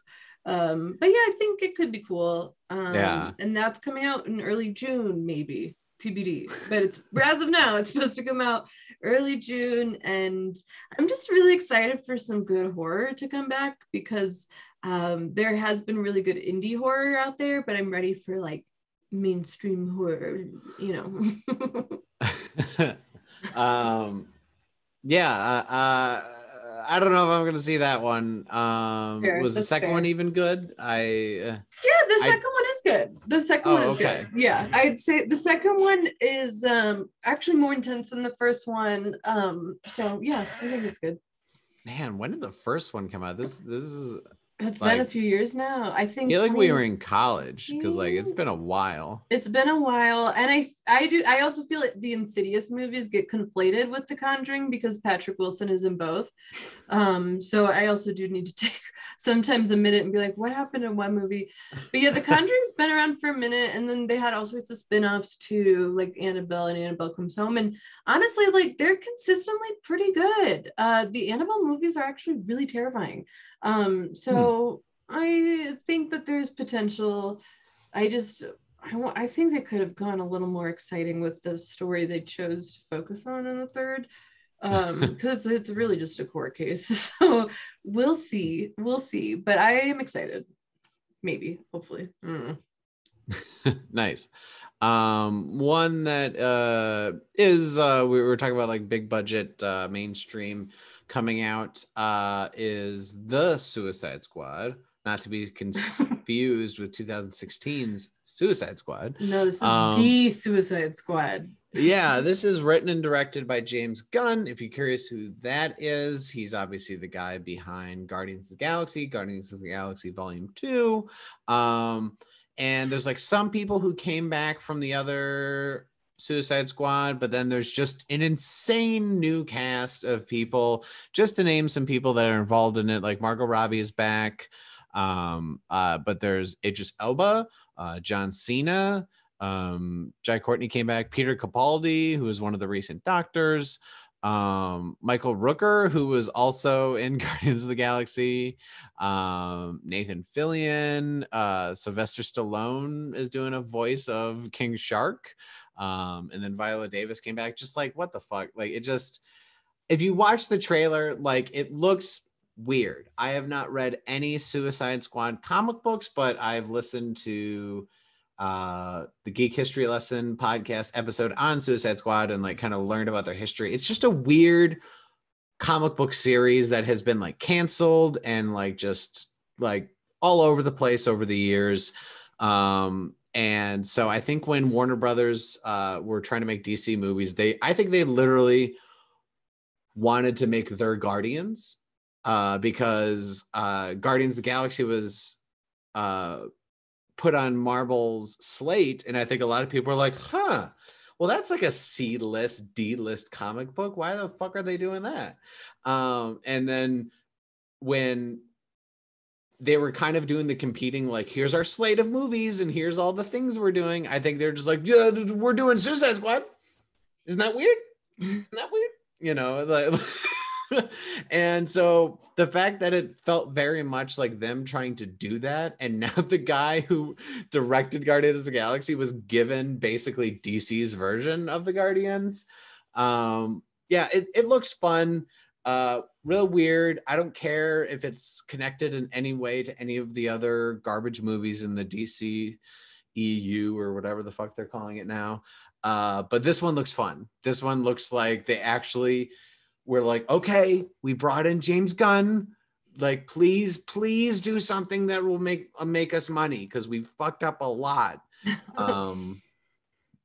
Um, but yeah, I think it could be cool. Um Yeah. and that's coming out in early June, maybe. TBD, but it's as of now, it's supposed to come out early June, and I'm just really excited for some good horror to come back because um, there has been really good indie horror out there, but I'm ready for like mainstream horror, you know. *laughs* um, yeah. Uh, uh, I don't know if I'm gonna see that one. Um, Fair, was the second fair. one even good? I uh, yeah, the I- second one is good. The second Oh, one is okay. good. Yeah, I'd say the second one is um, actually more intense than the first one. Um, so yeah, I think it's good. man, when did the first one come out? This this is. It's been a few years now. I think. feel like we were in college because like it's been a while. It's been a while, and I I do I also feel like the Insidious movies get conflated with The Conjuring because Patrick Wilson is in both. Um, so I also do need to *laughs* take sometimes a minute and be like, what happened in one movie? But yeah, The Conjuring's been around for a minute, and then they had all sorts of spin-offs too, like Annabelle and Annabelle Comes Home, and honestly, like they're consistently pretty good. Uh, the Annabelle movies are actually really terrifying. Um, so I think that there's potential. I just I want I think they could have gone a little more exciting with the story they chose to focus on in the third. Um, because it's really just a court case. *laughs* So we'll see. We'll see. But I am excited. Maybe, hopefully. I *laughs* nice. Um, one that uh is uh we were talking about like big budget uh mainstream coming out uh is the Suicide Squad, not to be *laughs* confused with 2016's Suicide Squad. No, this is Um, the Suicide Squad. *laughs* Yeah, this is written and directed by James Gunn. If you're curious who that is, he's obviously the guy behind Guardians of the Galaxy, Guardians of the Galaxy Volume 2. Um, and there's like some people who came back from the other Suicide Squad, but then there's just an insane new cast of people. Just to name some people that are involved in it, like Margot Robbie is back. Um, uh, but there's Idris Elba, uh, John Cena, um, Jai Courtney came back, Peter Capaldi, who was one of the recent doctors, um, Michael Rooker, who was also in *laughs* Guardians of the Galaxy, um, Nathan Fillion, uh, Sylvester Stallone is doing a voice of King Shark, um, and then Viola Davis came back. Just like what the fuck? Like it just, if you watch the trailer, like it looks weird. I have not read any Suicide Squad comic books, but I've listened to uh the geek history lesson podcast episode on suicide squad and like kind of learned about their history it's just a weird comic book series that has been like canceled and like just like all over the place over the years um and so i think when warner brothers uh were trying to make dc movies they i think they literally wanted to make their guardians uh because uh guardians of the galaxy was uh put on Marvel's slate, and I think a lot of people are like, "Huh, well, that's like a C list, D list comic book. Why the fuck are they doing that?" Um, and then when they were kind of doing the competing, like, "Here's our slate of movies, and here's all the things we're doing," I think they're just like, "Yeah, we're doing Suicide Squad." Isn't that weird? Isn't that weird? You know, like. *laughs* *laughs* and so the fact that it felt very much like them trying to do that and *laughs* now the guy who directed guardians of the galaxy was given basically dc's version of the guardians. Um yeah it, it looks fun uh real weird. I don't care if it's connected in any way to any of the other garbage movies in the dc eu or whatever the fuck they're calling it now. Uh but this one looks fun. This one looks like they actually we're like, okay, we brought in James Gunn. Like, please, please do something that will make uh, make us money because we fucked up a lot. *laughs* Um,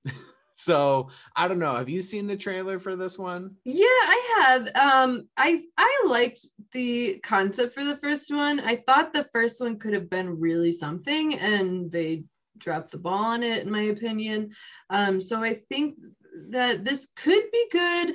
*laughs* so I don't know. Have you seen the trailer for this one? Yeah, I have. Um, I I liked the concept for the first one. I thought the first one could have been really something, and they dropped the ball on it, in my opinion. Um, so I think that this could be good.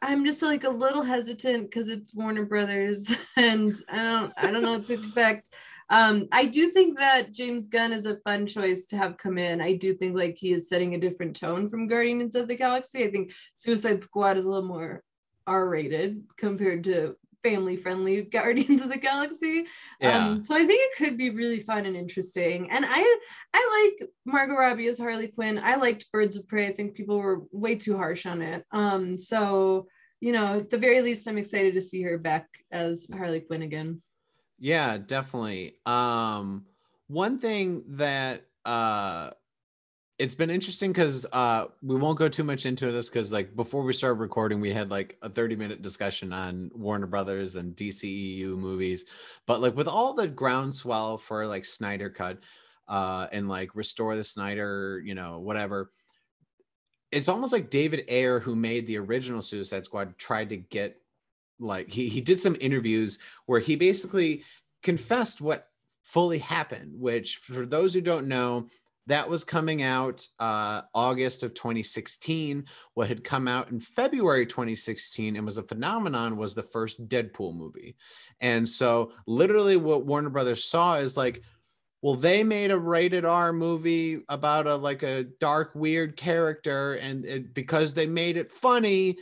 I'm just like a little hesitant because it's Warner Brothers, *laughs* and I don't I don't know what to expect. Um, I do think that James Gunn is a fun choice to have come in. I do think like he is setting a different tone from Guardians of the Galaxy. I think Suicide Squad is a little more R-rated compared to family friendly *laughs* Guardians of the Galaxy. Yeah. Um, so I think it could be really fun and interesting. And I I like Margot Robbie as Harley Quinn. I liked Birds of Prey. I think people were way too harsh on it. Um, so you know, at the very least, I'm excited to see her back as Harley Quinn again. Yeah, definitely. Um, one thing that uh it's been interesting because uh we won't go too much into this because like before we started recording we had like a 30 minute discussion on warner brothers and dceu movies. But like with all the groundswell for like snyder cut uh and like restore the snyder you know whatever it's almost like david ayer who made the original suicide squad tried to get like he, he did some interviews where he basically confessed what fully happened which for those who don't know that was coming out uh, august of 2016 what had come out in february 2016 and was a phenomenon was the first deadpool movie. And so literally what warner brothers saw is like well they made a rated r movie about a like a dark weird character and it, because they made it funny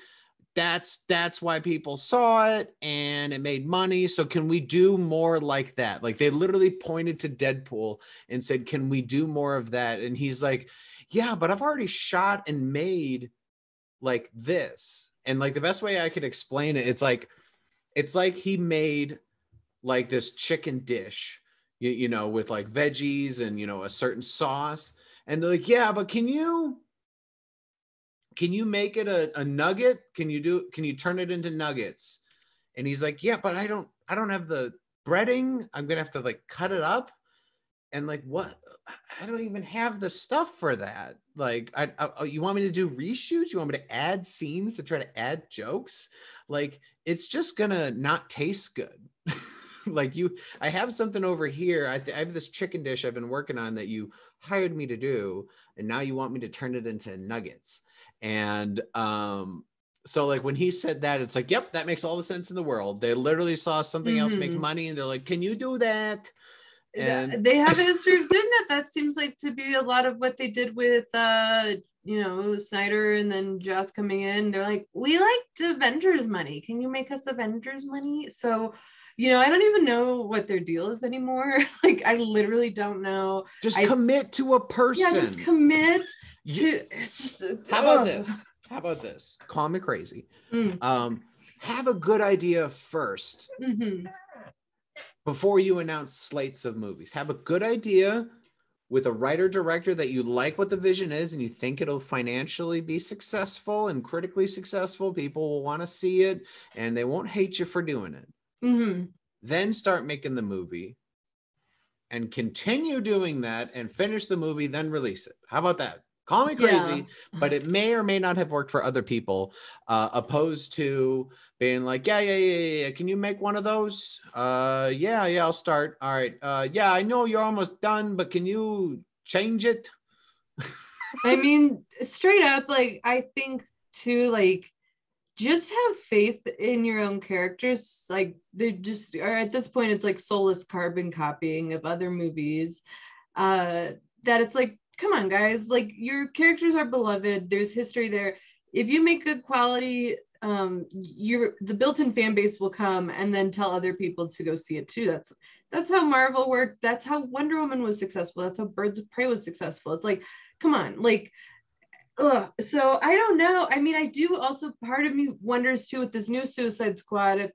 that's that's why people saw it and it made money. So can we do more like that? Like they literally pointed to deadpool and said can we do more of that? And he's like yeah but i've already shot and made like this. And like the best way i could explain it it's like it's like he made like this chicken dish you, you know with like veggies and you know a certain sauce. And they're like yeah but can you can you make it a, a nugget? Can you do can you turn it into nuggets? And he's like, Yeah, but I don't I don't have the breading. I'm gonna have to like cut it up. And like what I don't even have the stuff for that. Like I, I oh, you want me to do reshoots? You want me to add scenes to try to add jokes? Like it's just gonna not taste good. *laughs* like you i have something over here I, th- I, have this chicken dish i've been working on that you hired me to do and now you want me to turn it into nuggets and um, so like when he said that, it's like, yep, that makes all the sense in the world. They literally saw something mm-hmm. else make mm-hmm. money and they're like, can you do that? And they have a history of doing that. That seems like to be a lot of what they did with uh you know Snyder and then Joss coming in. They're like, we liked Avengers money. Can you make us Avengers money? So you know, I don't even know what their deal is anymore. *laughs* like, I literally don't know. Just I, commit to a person. Yeah, just commit to. It's just. How about this? How about this? Call me crazy. Mm. Um, have a good idea 1st mm-hmm. before you announce slates of movies. Have a good idea with a writer director that you like what the vision is and you think it'll financially be successful and critically successful. People will want to see it and they won't hate you for doing it. Mm-hmm. Then start making the movie and continue doing that and finish the movie, then release it. How about that? Call me crazy, yeah. but it may or may not have worked for other people, uh, opposed to being like, yeah, yeah, yeah, yeah. Can you make one of those? Uh, yeah, yeah, I'll start. All right. Uh, yeah, I know you're almost done, but can you change it? I *laughs* mean, straight up, like I think too, like just have faith in your own characters. Like they just are at this point, it's like soulless carbon copying of other movies. Uh, that it's like, come on, guys, like your characters are beloved. There's history there. If you make good quality, um, your the built-in fan base will come and then tell other people to go see it too. That's that's how Marvel worked. That's how Wonder Woman was successful. That's how Birds of Prey was successful. It's like, come on, like ugh. so I don't know. I mean, I do also part of me wonders too with this new Suicide Squad if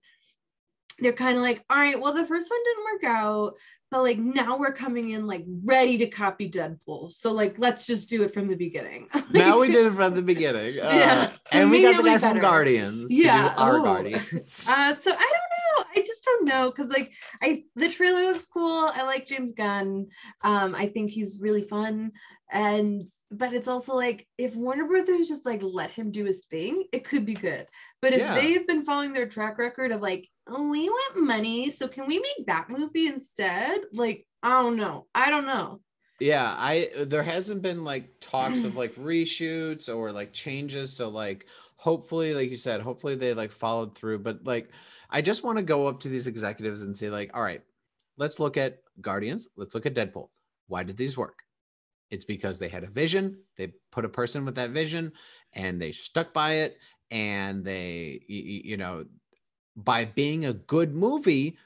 they're kind of like, all right, well, the first one didn't work out, but like now we're coming in like ready to copy Deadpool. So like let's just do it from the beginning. *laughs* now we did it from the beginning. *laughs* Uh, yeah. And we got the guy better. from Guardians. Yeah. our oh. Guardians. *laughs* Uh, so I don't know. I just don't know. Cause like I the trailer looks cool. I like James Gunn. Um, I think he's really fun. And but it's also like if warner brothers just like let him do his thing it could be good but if Yeah. they've been following their track record of like oh, we want money so can we make that movie instead like i don't know i don't know Yeah, I there hasn't been like talks of *clears throat* like reshoots or like changes. So like hopefully, like you said, hopefully they like followed through. But like I just want to go up to these executives and say, like, all right, let's look at Guardians, let's look at Deadpool. Why did these work? It's because they had a vision, they put a person with that vision and they stuck by it, and they you know, by being a good movie,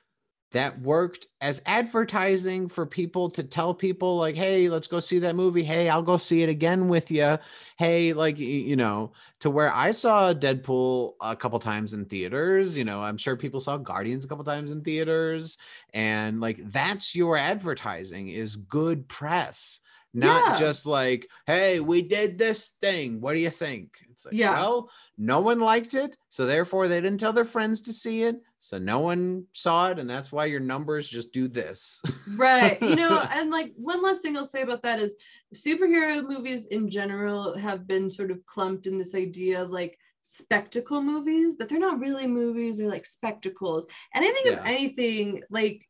that worked as advertising for people to tell people like hey let's go see that movie. Hey i'll go see it again with you hey like you know to where i saw deadpool a couple times in theaters. You know i'm sure people saw guardians a couple times in theaters. And like that's your advertising is good press not Yeah. just like hey we did this thing what do you think it's like Yeah. well no one liked it so therefore they didn't tell their friends to see it so no one saw it and that's why your numbers just do this right you know *laughs* and like one last thing i'll say about that is superhero movies in general have been sort of clumped in this idea of like spectacle movies that they're not really movies they're like spectacles and i think if Yeah. anything like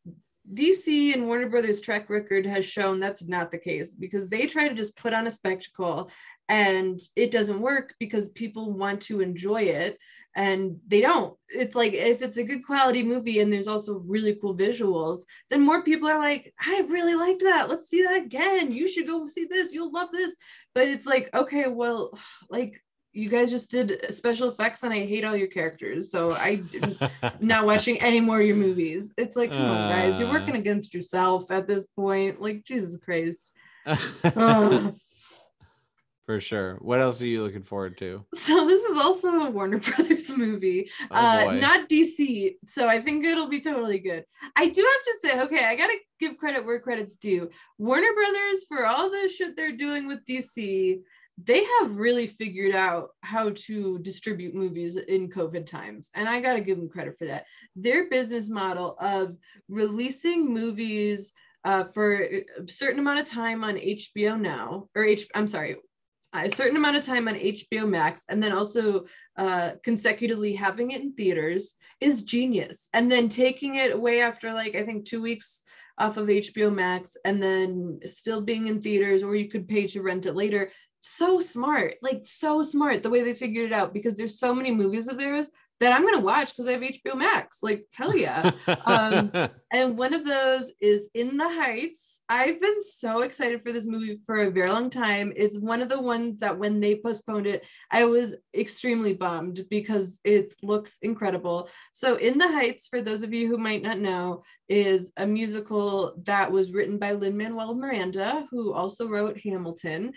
DC and Warner Brothers track record has shown that's not the case because they try to just put on a spectacle and it doesn't work because people want to enjoy it and they don't. It's like if it's a good quality movie and there's also really cool visuals, then more people are like, I really liked that. Let's see that again. You should go see this. You'll love this. But it's like, okay, well, *sighs* like you guys just did special effects and I hate all your characters. So I *laughs* not watching any more of your movies. It's like, come on, guys, you're working Uh. against yourself at this point. Like, Jesus Christ. *laughs* For sure what else are you looking forward to so this is also a Warner *laughs* Brothers movie, Oh, uh, not DC. So I think it'll be totally good. I do have to say, okay, I gotta give credit where credit's due. Warner Brothers for all the shit they're doing with DC. They have really figured out how to distribute movies in COVID times. And I got to give them credit for that. Their business model of releasing movies uh, for a certain amount of time on HBO now, or H, I'm sorry, a certain amount of time on HBO Max, and then also uh, consecutively having it in theaters is genius. And then taking it away after like I think two weeks off of HBO Max, and then still being in theaters, or you could pay to rent it later. So smart, like so smart the way they figured it out because there's so many movies of theirs that I'm gonna watch because I have HBO Max. Like hell yeah. um, *laughs* And one of those is In the Heights. I've been so excited for this movie for a very long time. It's one of the ones that when they postponed it, I was extremely bummed because it looks incredible. So, In the Heights, for those of you who might not know, is a musical that was written by Lin Manuel Miranda, who also wrote Hamilton.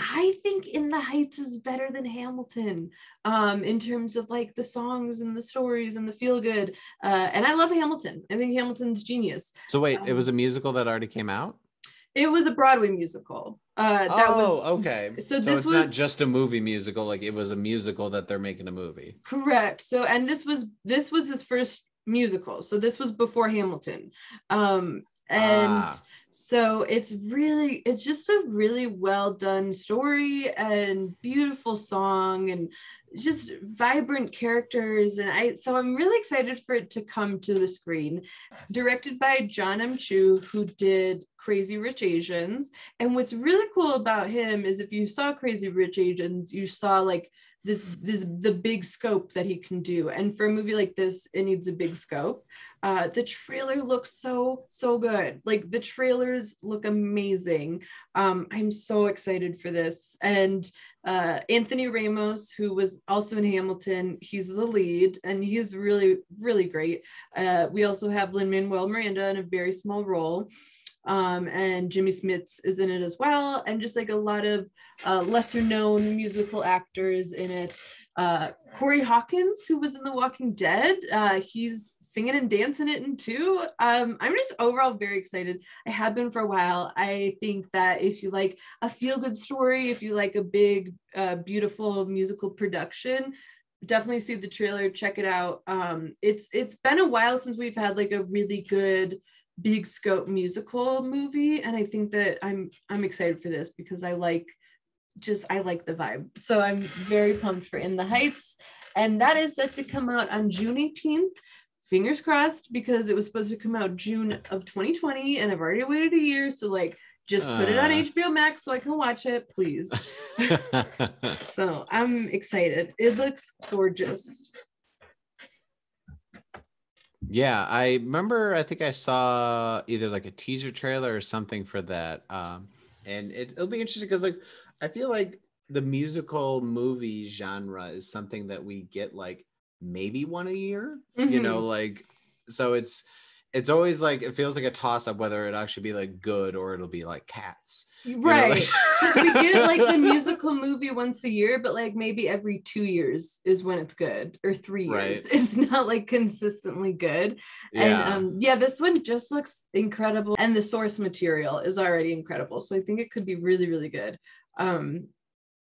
I think In the Heights is better than Hamilton um, in terms of like the songs and the stories and the feel good. Uh, and I love Hamilton. I think Hamilton's genius. so wait it um, was a musical that already came out It was a Broadway musical. Uh, that oh was okay *laughs* so so, this it's not just a movie musical like it was a musical that they're making a movie correct. So and this was this was his first musical. So this was before Hamilton. Um, and Ah. so it's really it's just a really well done story and beautiful song and just vibrant characters. And i so i'm really excited for it to come to the screen. Directed by john m. Chu who did crazy rich asians. And what's really cool about him is if you saw crazy rich asians you saw like this this the big scope that he can do. And for a movie like this it needs a big scope. Uh the trailer looks so so good. Like the trailers look amazing. Um i'm so excited for this. And uh anthony ramos who was also in hamilton he's the lead and he's really really great. Uh we also have lin manuel miranda in a very small role um, and Jimmy Smits is in it as well, and just like a lot of uh, lesser known musical actors in it. Uh, Corey Hawkins, who was in The Walking Dead, uh, he's singing and dancing it in too. Um, I'm just overall very excited. I have been for a while. I think that if you like a feel good story, if you like a big, uh, beautiful musical production, definitely see the trailer check it out um it's it's been a while since we've had like a really good big scope musical movie and I think that I'm I'm excited for this because I like just I like the vibe. So I'm very pumped for In the Heights and that is set to come out on June 18th. Fingers crossed because it was supposed to come out June of 2020 and I've already waited a year so like just put it on Uh. HBO Max so I can watch it, please. *laughs* *laughs* so I'm excited. It looks gorgeous. Yeah, I remember. I think I saw either like a teaser trailer or something for that. Um, and it, it'll be interesting because like I feel like the musical movie genre is something that we get like maybe one a year. You know, like so it's it's always like it feels like a toss up whether it actually be like good or it'll be like cats. you know, Right. like- we get like the musical movie once a year, but like maybe every two years is when it's good, or three years. Right. *laughs* It's not like consistently good. yeah. And um, yeah, this one just looks incredible, and the source material is already incredible. So I think it could be really, really good. Um,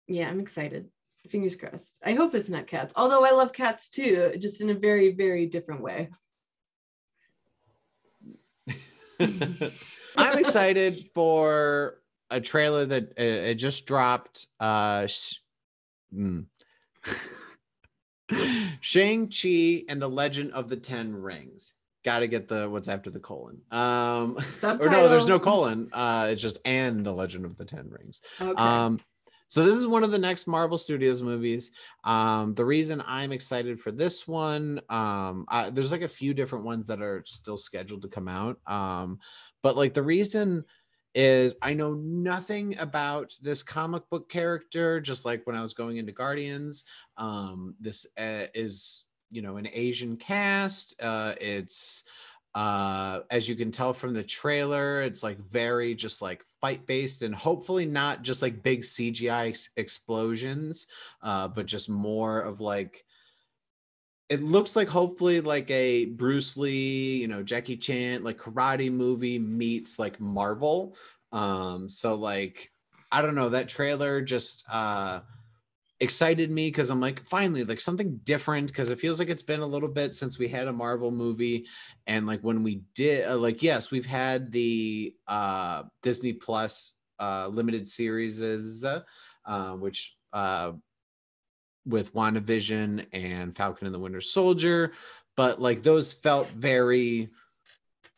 yeah, I'm excited. Fingers crossed. I hope it's not cats, although I love cats too, just in a very, very different way. I'm excited for a trailer that uh, it just dropped. Uh, sh- mm. Shang-Chi and the Legend of the Ten Rings. Got to get the what's after the colon. Um, *laughs* or no, there's no colon. Uh, it's just and the Legend of the Ten Rings. Okay. Um, so this is one of the next Marvel Studios movies. Um, the reason I'm excited for this one, um, I, there's like a few different ones that are still scheduled to come out. Um, but like the reason is I know nothing about this comic book character. Just like when I was going into Guardians, um, this uh, is you know an Asian cast. Uh, it's uh as you can tell from the trailer it's like very just like fight based and hopefully not just like big cgi ex- explosions uh but just more of like it looks like hopefully like a bruce lee you know jackie chan like karate movie meets like marvel. Um so like i don't know that trailer just uh excited me because I'm like, finally, like something different because it feels like it's been a little bit since we had a Marvel movie. And like when we did, uh, like, yes, we've had the uh, Disney Plus uh, limited series, uh, which uh, with WandaVision and Falcon and the Winter Soldier, but like those felt very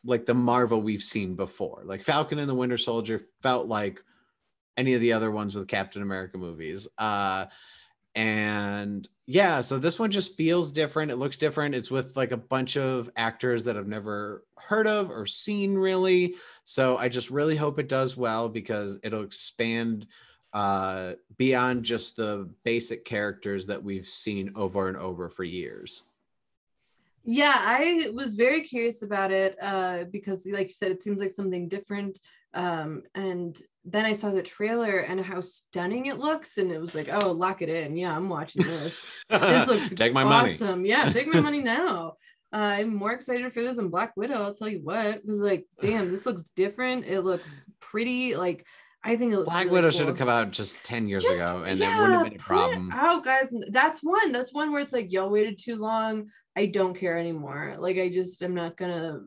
like the Marvel we've seen before. Like Falcon and the Winter Soldier felt like any of the other ones with Captain America movies. Uh, and yeah, so this one just feels different. It looks different. It's with like a bunch of actors that I've never heard of or seen really. So I just really hope it does well because it'll expand uh, beyond just the basic characters that we've seen over and over for years. Yeah, I was very curious about it uh, because, like you said, it seems like something different. Um, and then I saw the trailer and how stunning it looks, and it was like, oh, lock it in. Yeah, I'm watching this. This *laughs* looks Take my money. awesome. Yeah, take my money *laughs* now. Uh, I'm more excited for this than Black Widow. I'll tell you what. Because like, damn, this looks different. It looks pretty. Like, I think it looks. Black really Widow cool. should have come out just 10 years Just- ago and it wouldn't have been a problem. Oh, guys. That's one. That's one where it's like, y'all waited too long. I don't care anymore. Like, I just I'm not gonna.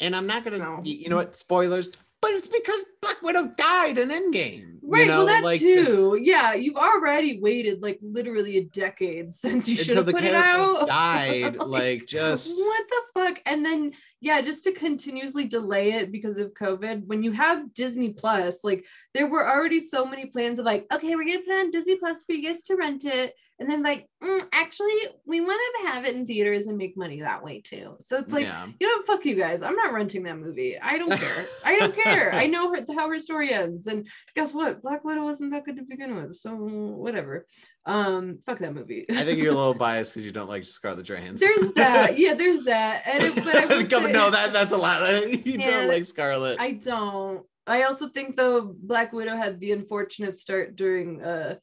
And I'm not gonna, No. you know what? Spoilers, but it's because Black Widow died in Endgame. Right. You know, well, that like, too. Yeah, you've already waited like literally a decade *laughs* since you should have put it out. died, *laughs* like just *laughs* what the fuck? And then yeah, just to continuously delay it because of COVID. When you have Disney Plus, like there were already so many plans of like, okay, we're gonna put on Disney Plus for you guys to rent it, and then like, actually, we want to have it in theaters and make money that way too. So it's like. yeah. You know, fuck you guys. I'm not renting that movie. I don't care. I don't care. I *laughs* know her, how her story ends. And guess what? Black Widow wasn't that good to begin with. So whatever. Um, fuck that movie. I think you're a little *laughs* biased because you don't like Scarlett Johansson. there's that. *laughs* Yeah, there's that. And it, but I will Come- say- no, that that's a lot. You don't like Scarlett. I don't. I also think though Black Widow had the unfortunate start during uh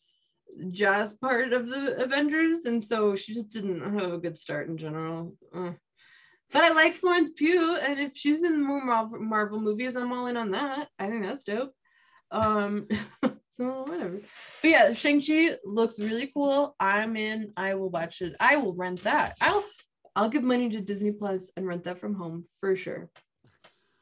Joss part of the Avengers, and so she just didn't have a good start in general. Uh. But I like Florence Pugh, and if she's in more Marvel, Marvel movies, I'm all in on that. I think that's dope. Um, *laughs* so whatever. But yeah, Shang Chi looks really cool. I'm in. I will watch it. I will rent that. I'll I'll give money to Disney Plus and rent that from home for sure.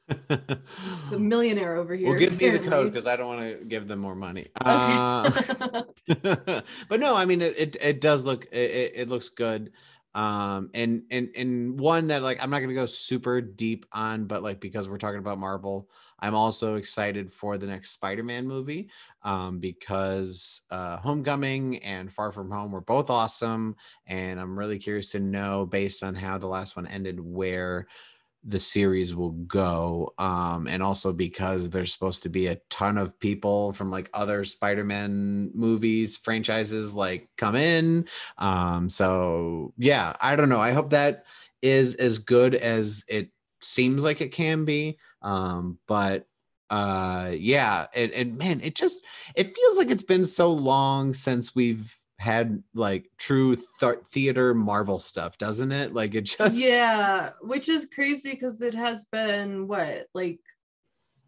The millionaire over here. Well, give me the code because I don't want to give them more money. Okay. Uh, *laughs* but no, I mean it. It, it does look. It, it- it looks good. Um, and and and one that like I'm not gonna go super deep on, but like because we're talking about Marvel, I'm also excited for the next Spider-Man movie. Um, because uh, Homecoming and Far From Home were both awesome, and I'm really curious to know based on how the last one ended where the series will go um and also because there's supposed to be a ton of people from like other spider-man movies franchises like come in. Um so yeah i don't know. I hope that is as good as it seems like it can be. Um but uh yeah and, and man it just it feels like it's been so long since we've had like true th- theater marvel stuff doesn't it like it just *laughs* yeah, which is crazy because it has been what, like,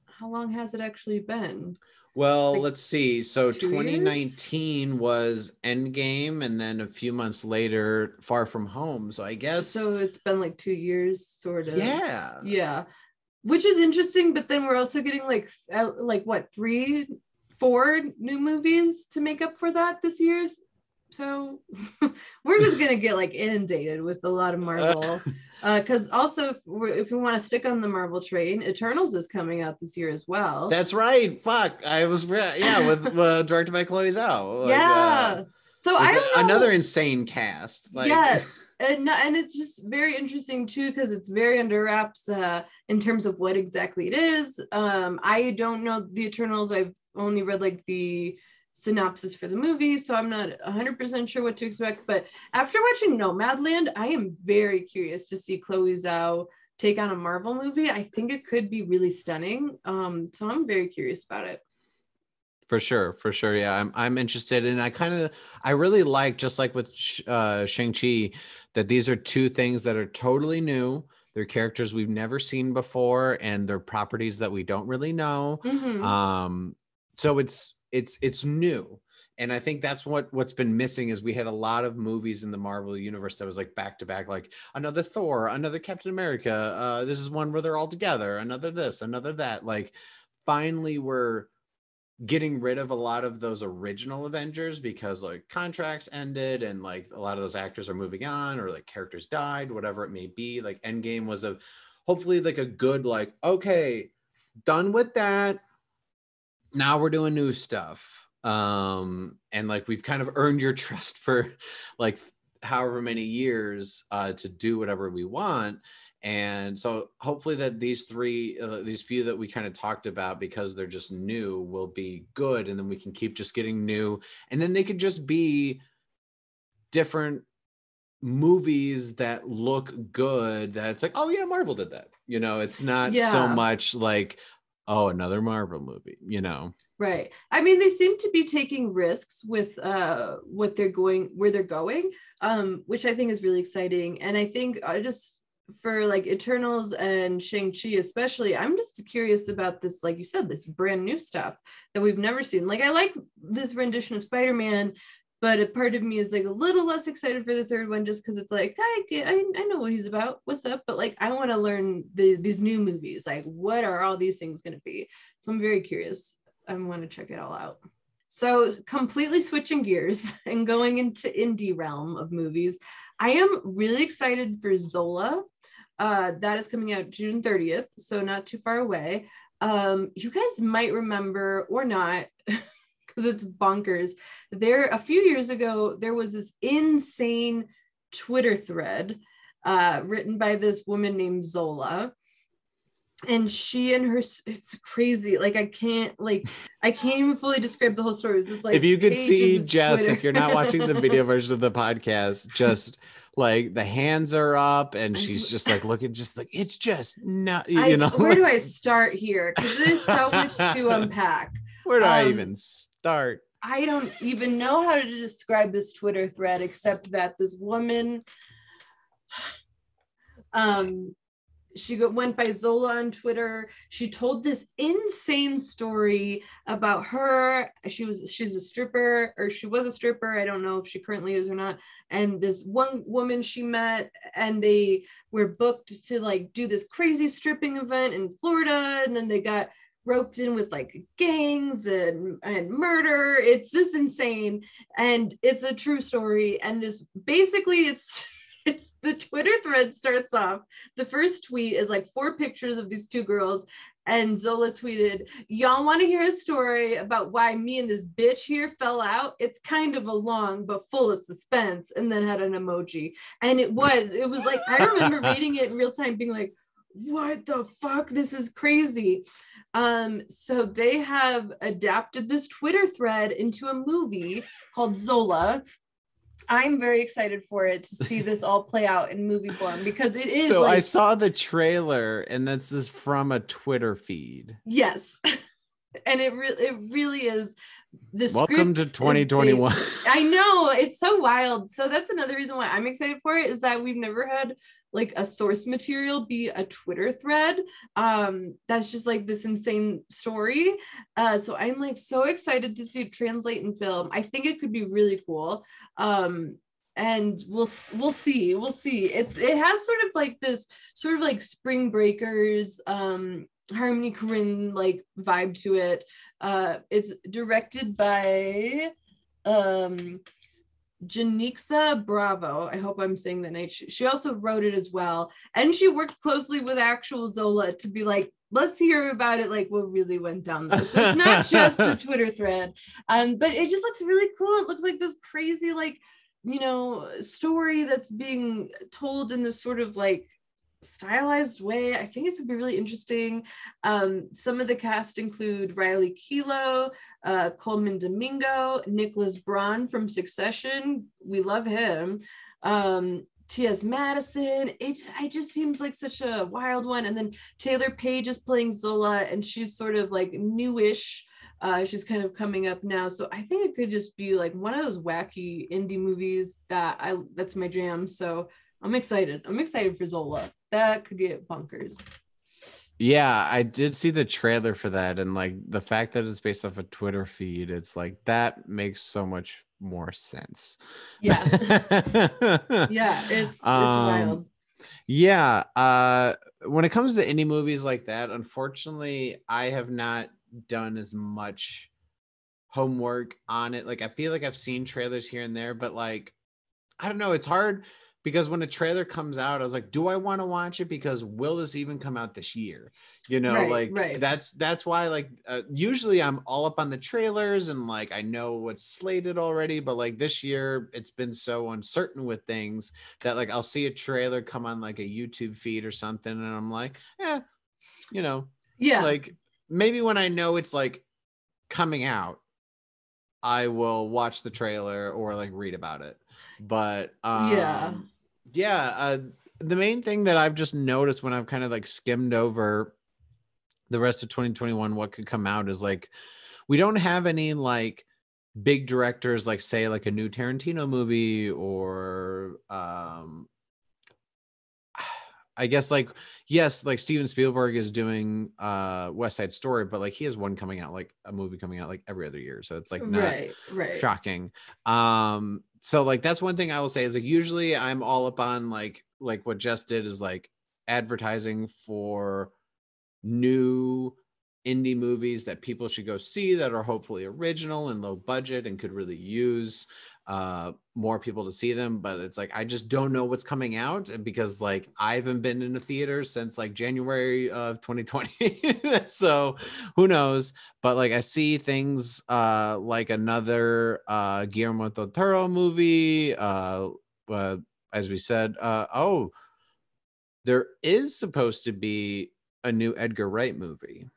how long has it actually been? Well, Like, let's see. So two years? 2019 was Endgame, and then a few months later, Far From Home. So I guess, So it's been like two years, sort of. yeah, Yeah, which is interesting. But then we're also getting like, like what, three, four new movies to make up for that this year's. So *laughs* we're just gonna get like inundated with a lot of Marvel. *laughs* Because also, if, if we want to stick on the Marvel train, Eternals is coming out this year as well. that's right. Fuck, I was re- yeah with *laughs* uh, directed by Chloe Zhao. like, yeah. uh, so I don't know. another insane cast. Like, yes and and it's just very interesting too because it's very under wraps uh in terms of what exactly it is um i don't know the eternals i've only read like the synopsis for the movie so i'm not 100% sure what to expect but after watching nomadland i am very curious to see chloe zhao take on a marvel movie. I think it could be really stunning um so i'm very curious about it. For sure for sure yeah i'm i'm interested and i kind of i really like just like with uh shang-chi that these are two things that are totally new. They're characters we've never seen before and they're properties that we don't really know. Mhm. um so it's it's it's new. And i think that's what what's been missing is we had a lot of movies in the marvel universe that was like back to back like another thor another captain america uh this is one where they're all together another this another that. Like finally we're getting rid of a lot of those original avengers because like contracts ended and like a lot of those actors are moving on or like characters died whatever it may be. Like endgame was a hopefully like a good like okay done with that now we're doing new stuff um and like we've kind of earned your *laughs* trust for like however many years uh to do whatever we want. And so hopefully that these three uh, these few that we kind of talked about because they're just new will be good and then we can keep just getting new. And then they could just be different movies that look good that it's like oh yeah marvel did that. You know it's not so much like oh another marvel movie you know Right. I mean, they seem to be taking risks with uh what they're going where they're going, um, which I think is really exciting. And I think I just for like Eternals and Shang-Chi especially, I'm just curious about this, like you said, this brand new stuff that we've never seen. Like I like this rendition of Spider-Man, but a part of me is like a little less excited for the third one just because it's like I, get, I I know what he's about. What's up? But like I want to learn the these new movies. Like what are all these things going to be? So I'm very curious. I want to check it all out. So, completely switching gears *laughs* and going into indie realm of movies, I am really excited for Zola. Uh, that is coming out June 30th, so not too far away. Um, you guys might remember or not, *laughs* because it's bonkers. There, a few years ago, there was this insane Twitter thread uh, written by this woman named Zola and she and her it's crazy like i can't like i can't even fully describe the whole story it was just like if you could see Jess, Twitter. if you're not watching the video *laughs* version of the podcast, just like the hands are up and she's just- like looking, just like it's just not, I- you know. where do *laughs* i start here because there's so much to unpack Where do I um, even start? i don't even know how to describe this twitter thread except that this woman *sighs* um she went by Zola on Twitter. She told this insane story about her. She was she's a stripper or she was a stripper. I don't know if she currently is or not. And this one woman she met and they were booked to like do this crazy stripping event in Florida and then they got roped in with like gangs and and murder. It's just insane and it's a true story and this basically it's *laughs* it's the Twitter thread starts off. The first tweet is like four pictures of these two girls. And Zola tweeted, Y'all want to hear a story about why me and this bitch here fell out? It's kind of a long but full of suspense. And then had an emoji. And it was, it was like, I remember *laughs* reading it in real time, being like, what the fuck? This is crazy. Um, so they have adapted this Twitter thread into a movie called Zola, I'm very excited for it to see this all play out in movie form because it is. So like, I saw the trailer, and this is from a Twitter feed. Yes, *laughs* and it really, it really is. This welcome to 2021. *laughs* I know it's so wild. So that's another reason why I'm excited for it is that we've never had like a source material be a Twitter thread. Um, that's just like this insane story. Uh, so I'm like so excited to see it translate in film. I think it could be really cool. Um, and we'll we'll see we'll see it's it has sort of like this sort of like spring breakers um harmony korine like vibe to it uh it's directed by um Janicza Bravo. I hope I'm saying that name. She also wrote it as well. And she worked closely with actual Zola to be like, let's hear about it, like what really went down there. So it's not *laughs* just the Twitter thread. Um, but it just looks really cool. It looks like this crazy, like, you know, story that's being told in this sort of like stylized way. I think it could be really interesting. Um, some of the cast include Riley Keough, uh, Colman Domingo, Nicholas Braun from Succession. We love him. Um, T.S. Madison. It, it just seems like such a wild one. And then Taylour Paige is playing Zola, and she's sort of like newish. Uh, she's kind of coming up now, so I think it could just be like one of those wacky indie movies that I that's my jam. So I'm excited. I'm excited for Zola. That could get bunkers. Yeah, I did see the trailer for that, and like the fact that it's based off a Twitter feed, it's like that makes so much more sense. Yeah. *laughs* yeah, it's it's um, wild. Yeah. Uh when it comes to indie movies like that, unfortunately, I have not done as much homework on it. Like I feel like I've seen trailers here and there, but like I don't know, it's hard because when a trailer comes out, I was like, do I want to watch it? Because will this even come out this year? You know, right, like right. that's that's why like uh, usually I'm all up on the trailers and like I know what's slated already, but like this year it's been so uncertain with things that like I'll see a trailer come on like a YouTube feed or something, and I'm like, yeah, you know, yeah, like maybe when I know it's like coming out, I will watch the trailer or like read about it but um, yeah, yeah. Uh, the main thing that I've just noticed when I've kind of like skimmed over the rest of 2021, what could come out is like we don't have any like big directors like say like a new Tarantino movie or um I guess like yes, like Steven Spielberg is doing uh West Side Story, but like he has one coming out like a movie coming out like every other year. So it's like not right, right. shocking. Um so like that's one thing I will say is like usually I'm all up on like like what Jess did is like advertising for new indie movies that people should go see that are hopefully original and low budget and could really use uh more people to see them but it's like i just don't know what's coming out because like i haven't been in a theater since like january of 2020 *laughs* so who knows? But like i see things uh like another uh guillermo del toro movie uh, uh as we said uh oh there is supposed to be a new edgar wright movie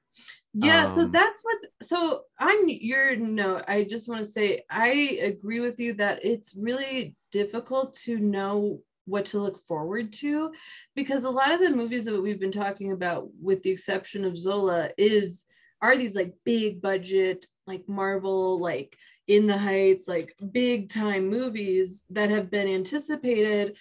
yeah, um, so that's what's so on your note, I just want to say I agree with you that it's really difficult to know what to look forward to because a lot of the movies that we've been talking about with the exception of Zola is are these like big budget like Marvel like in the heights like big time movies that have been anticipated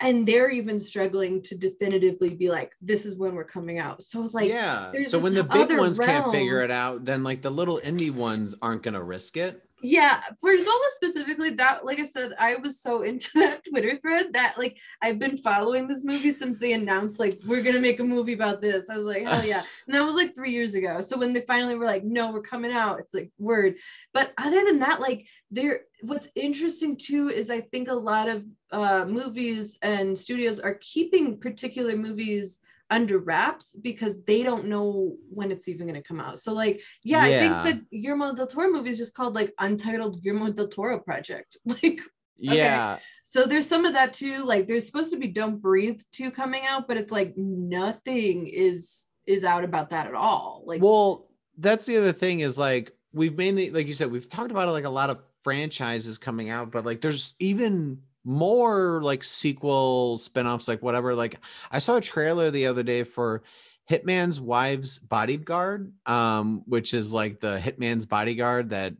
and they're even struggling to definitively be like, this is when we're coming out. So it's like, yeah. So when the big ones can't figure it out, then like the little indie ones aren't gonna risk it. Yeah, for Zola specifically, that like I said, I was so *laughs* into that Twitter thread that like I've been following this movie since they announced like we're gonna make a movie about this. I was like, hell yeah. *laughs* And that was like three years ago. So when they finally were like, no, we're coming out, it's like word. But other than that, like there what's interesting too is I think a lot of uh movies and studios are keeping particular movies under wraps because they don't know when it's even going to come out. So like, yeah, Yeah. I think the Guillermo del Toro movie is just called like Untitled Guillermo del Toro Project. *laughs* Like, Yeah. so there's some of that too. Like, there's supposed to be Don't Breathe 2 coming out, but it's like nothing is is out about that at all. Like, well, that's the other thing is like we've mainly, like you said, we've talked about like a lot of franchises coming out, but like there's even more like sequel spin-offs, like whatever. Like I saw a trailer the other day for Hitman's Wife's Bodyguard, um, which is like the Hitman's Bodyguard that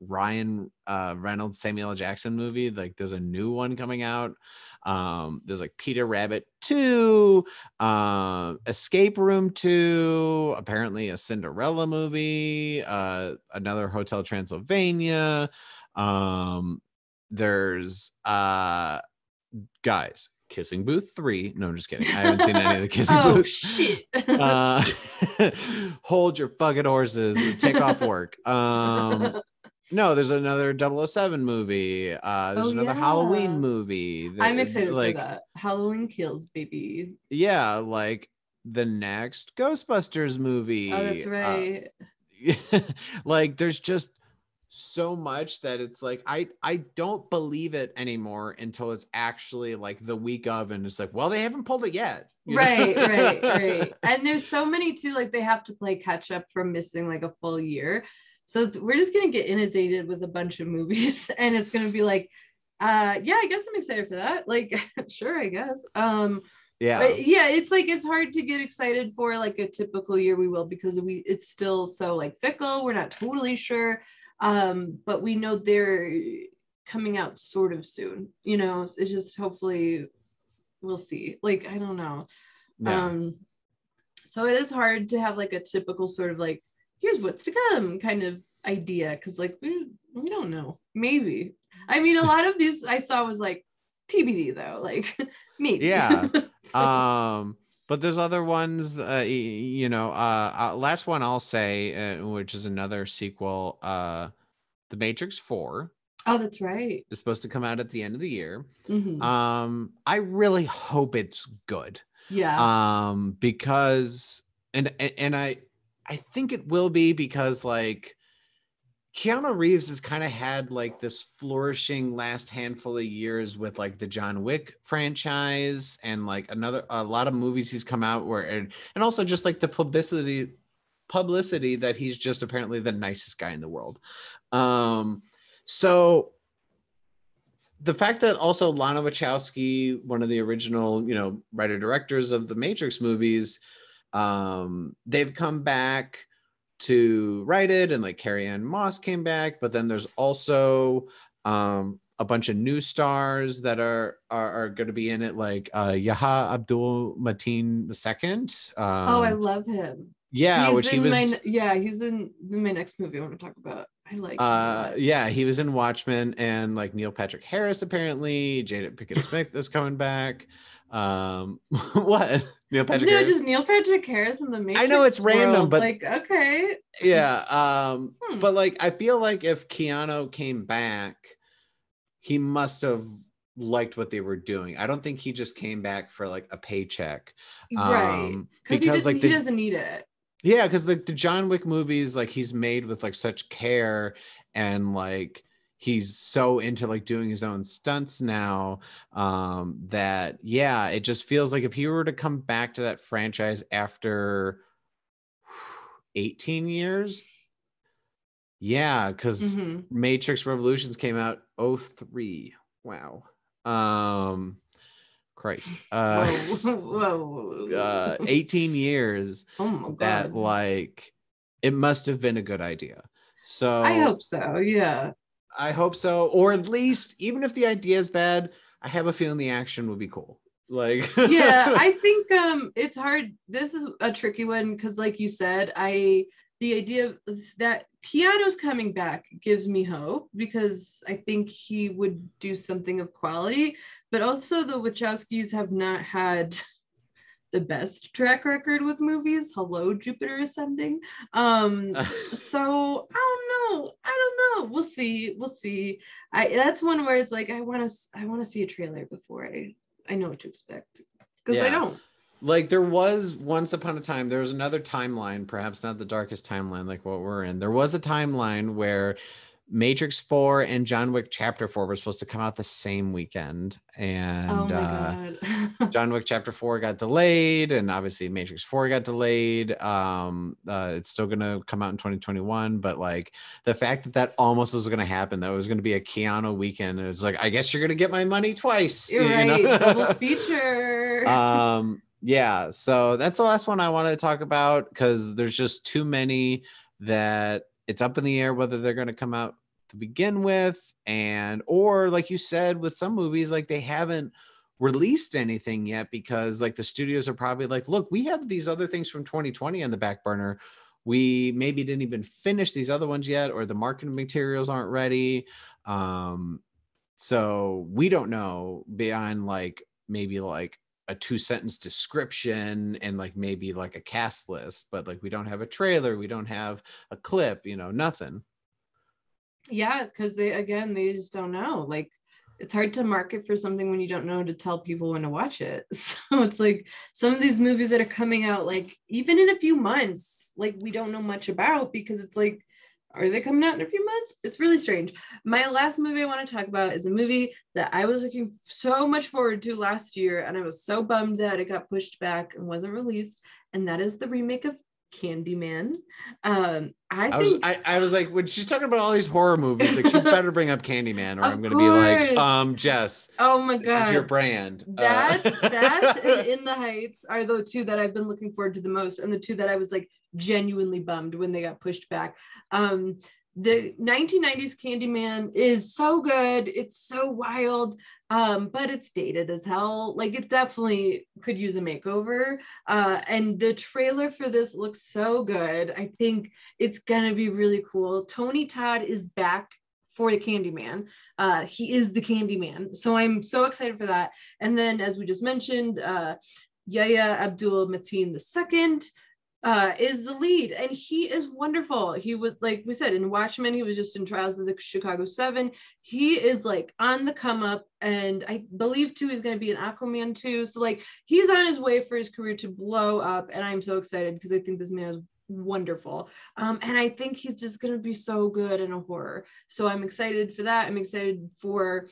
Ryan uh Reynolds Samuel. Jackson movie. Like there's a new one coming out. Um, there's like Peter Rabbit 2, um, Escape Room 2, apparently a Cinderella movie, uh, another Hotel Transylvania. Um, there's uh guys, Kissing Booth 3. No, I'm just kidding. I haven't seen any of the Kissing *laughs* oh Booth. shit. Uh, *laughs* *laughs* hold your fucking horses and take off work. Um, no, there's another 007 movie. Uh, there's Oh, another yeah. Halloween movie. I'm excited like, for that. Halloween Kills, baby. Yeah, like the next Ghostbusters movie. Oh, that's uh, right. like there's just so much that it's like I I don't believe it anymore until it's actually like the week of and it's like, well, they haven't pulled it yet. right right right. *laughs* And there's so many too like they have to play catch up from missing like a full year. So we're just gonna get inundated with a bunch of movies *laughs* and it's gonna be like uh yeah i guess i'm excited for that. Like *laughs* sure i guess. Um yeah. but yeah it's like it's hard to get excited for like a typical year we will because we it's still so like fickle. We're not totally sure um but we know they're coming out sort of soon you know it's just hopefully we'll see like i don't know yeah. um, so it is hard to have like a typical sort of like, here's what's to come kind of idea because like we, we don't know. Maybe. I mean, a *laughs* lot of these I saw was like TBD though, like *laughs* maybe. Yeah. *laughs* So- um but there's other ones uh, you know uh, uh last one i'll say uh, which is another sequel uh the matrix 4 oh, that's right. it's supposed to come out at the end of the year Mhm. um i really hope it's good yeah. um because and and, and i i think it will be because like Keanu Reeves has kind of had like this flourishing last handful of years with like the John Wick franchise and like another a lot of movies he's come out where and, and also just like the publicity publicity that he's just apparently the nicest guy in the world. Um so the fact that also Lana Wachowski, one of the original, you know, writer directors of the Matrix movies, um, they've come back to write it, and like Carrie Ann Moss came back, but then there's also um a bunch of new stars that are are, are going to be in it, like uh Yahya Abdul Mateen II. Um, oh, I love him. yeah, he's which he was. my, yeah, he's in my next movie I want to talk about. I like Uh, yeah, he was in Watchmen, and like Neil Patrick Harris apparently. Jada Pinkett Smith is coming back. Um, *laughs* what Neil Patrick no, Harris? just Neil Patrick Harris in the Matrix. I know it's random, but- like okay. yeah. *laughs* Um, Hmm. but like I feel like if Keanu came back, he must have liked what they were doing. I don't think he just came back for like a paycheck. right. Um, Because he, because doesn't- like he doesn't need it. Yeah, because like the John Wick movies, like he's made with like such care and like he's so into like doing his own stunts now um that yeah, it just feels like if he were to come back to that franchise after *sighs* 18 years, yeah, because Mhm. Matrix Revolutions came out 03. Wow. Um Christ. *laughs* Uh, Whoa. *laughs* Whoa. uh 18 years *laughs* oh my god. that like it must have been a good idea. So I hope so. Yeah. I hope so, or at least even if the idea is bad, I have a feeling the action would be cool. Like *laughs* yeah, I think um it's hard. This is a tricky one because, like you said, I the idea of that Keanu's coming back gives me hope because I think he would do something of quality. But also, the Wachowskis have not had the best track record with movies. Hello, Jupiter Ascending. Um, *laughs* so I don't know. I don't know. We'll see. We'll see. I that's one where it's like I want to. I want to see a trailer before I I know what to expect because I don't. like there was once upon a time there was another timeline perhaps not the darkest timeline like what we're in there was a timeline where matrix 4 and john wick chapter 4 were supposed to come out the same weekend and oh my uh, god. *laughs* john wick chapter 4 got delayed and obviously matrix 4 got delayed um uh, it's still gonna come out in 2021 but like the fact that that almost was gonna happen that was gonna be a keanu weekend It was like i guess you're gonna get my money twice You're you right. know? Double *laughs* feature. um *laughs* yeah so that's the last one i wanted to talk about because there's just too many that it's up in the air whether they're going to come out to begin with and or like you said with some movies like they haven't released anything yet because like the studios are probably like look we have these other things from 2020 on the back burner. We maybe didn't even finish these other ones yet or the marketing materials aren't ready. Um so we don't know beyond like maybe like a two sentence description and like maybe like a cast list but like we don't have a trailer we don't have a clip you know nothing yeah, because they again they just don't know. Like it's hard to market for something when you don't know to tell people when to watch it. *laughs* So it's like some of these movies that are coming out, like even in a few months, like we don't know much about because it's like, are they coming out in a few months? It's really strange. My last movie I want to talk about is a movie that I was looking so much forward to last year, and I was so bummed that it got pushed back and wasn't released. And that is the remake of Candyman. Um, I, I was think I, I was like when she's talking about all these horror movies like she better bring up Candyman or *laughs* I'm gonna be like um Jess oh my god, your brand Uh, that that *laughs* and in the heights are the two that i've been looking forward to the most and the two that i was like genuinely bummed when they got pushed back. Um the 1990s candyman is so good. It's so wild. Um but it's dated as hell. Like it definitely could use a makeover. Uh and the trailer for this looks so good. I think it's gonna be really cool. Tony todd is back for the candyman. Uh he is the candyman. So i'm so excited for that. And then, as we just mentioned, uh, Yahya Abdul Mateen II uh, is the lead, and he is wonderful. He was, like we said, in Watchmen, he was just in Trials of the Chicago Seven. He is like on the come up, and I believe too he's going to be an Aquaman too. So like he's on his way for his career to blow up, and I'm so excited because I think this man is wonderful. Um, and I think he's just going to be so good in a horror. So I'm excited for that. I'm excited for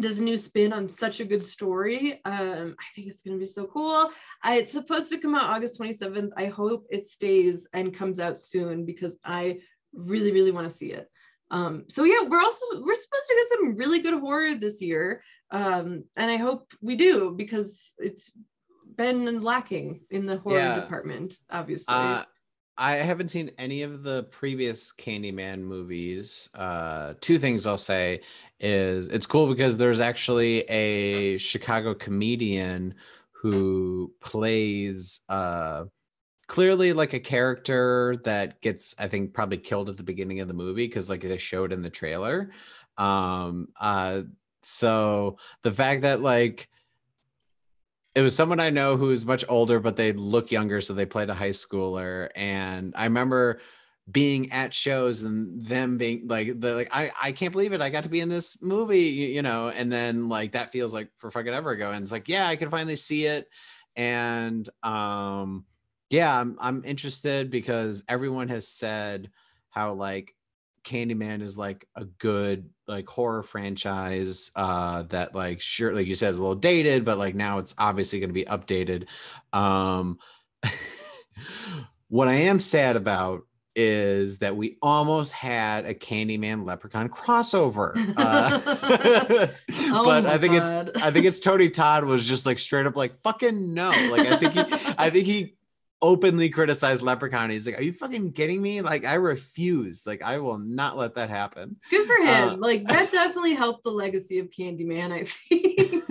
this new spin on such a good story. Um, I think it's going to be so cool. I, it's supposed to come out August 27th. I hope it stays and comes out soon because I really, really want to see it. Um, so yeah, we're also we're supposed to get some really good horror this year, um, and I hope we do because it's been lacking in the horror Yeah. department. Obviously, Uh, I haven't seen any of the previous Candyman movies. Uh, two things I'll say is it's cool because there's actually a Chicago comedian who plays uh, clearly like a character that gets, I think, probably killed at the beginning of the movie because like they showed in the trailer. Um, uh, so the fact that like it was someone I know who is much older, but they look younger, so they played a high schooler. And I remember being at shows and them being like, the like, I I can't believe it, I got to be in this movie, you, you know. And then like that feels like for fucking ever ago, and it's like, yeah, I can finally see it. And um, yeah, I'm I'm interested because everyone has said how like Candyman is like a good like horror franchise uh that like sure like you said is a little dated but like now it's obviously going to be updated um *laughs* what I am sad about is that we almost had a Candyman Leprechaun crossover *laughs* uh, *laughs* Oh but I think God. it's I think it's Tony Todd was just like straight up like fucking no like I think he I think he openly criticized Leprechaun. He's like, "Are you fucking kidding me? Like, I refuse. Like, I will not let that happen." Good for him. Uh, like that definitely helped the legacy of Candyman. I *laughs* think.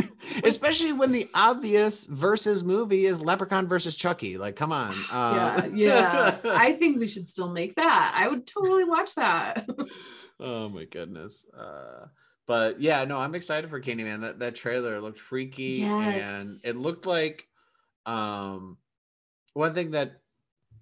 Especially when the obvious versus movie is Leprechaun versus Chucky. Like, come on. *sighs* yeah, Uh, yeah. I think we should still make that. I would totally watch that. *laughs* oh my goodness. Uh, but yeah, no, I'm excited for Candyman. That that trailer looked freaky and it looked like um one thing that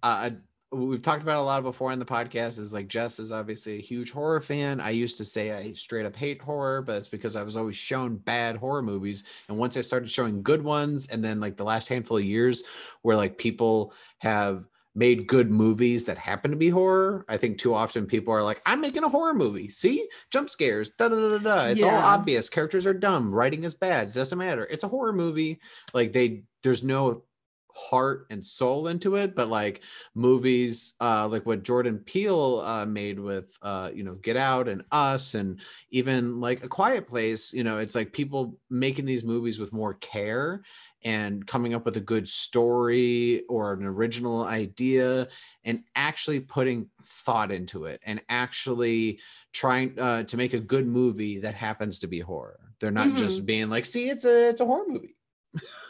uh, I we've talked about a lot before in the podcast is like Jess is obviously a huge horror fan. I used to say I straight up hate horror, but it's because I was always shown bad horror movies. And once I started showing good ones, and then like the last handful of years where like people have made good movies that happen to be horror, I think too often people are like, I'm making a horror movie. See, jump scares, da da da da. da. It's all obvious. Characters are dumb. Writing is bad. It doesn't matter. It's a horror movie. Like they, there's no heart and soul into it but like movies uh like what jordan peele uh made with uh you know get out and us and even like a quiet place you know it's like people making these movies with more care and coming up with a good story or an original idea and actually putting thought into it and actually trying uh, to make a good movie that happens to be horror. They're not just being like see it's a it's a horror movie *laughs*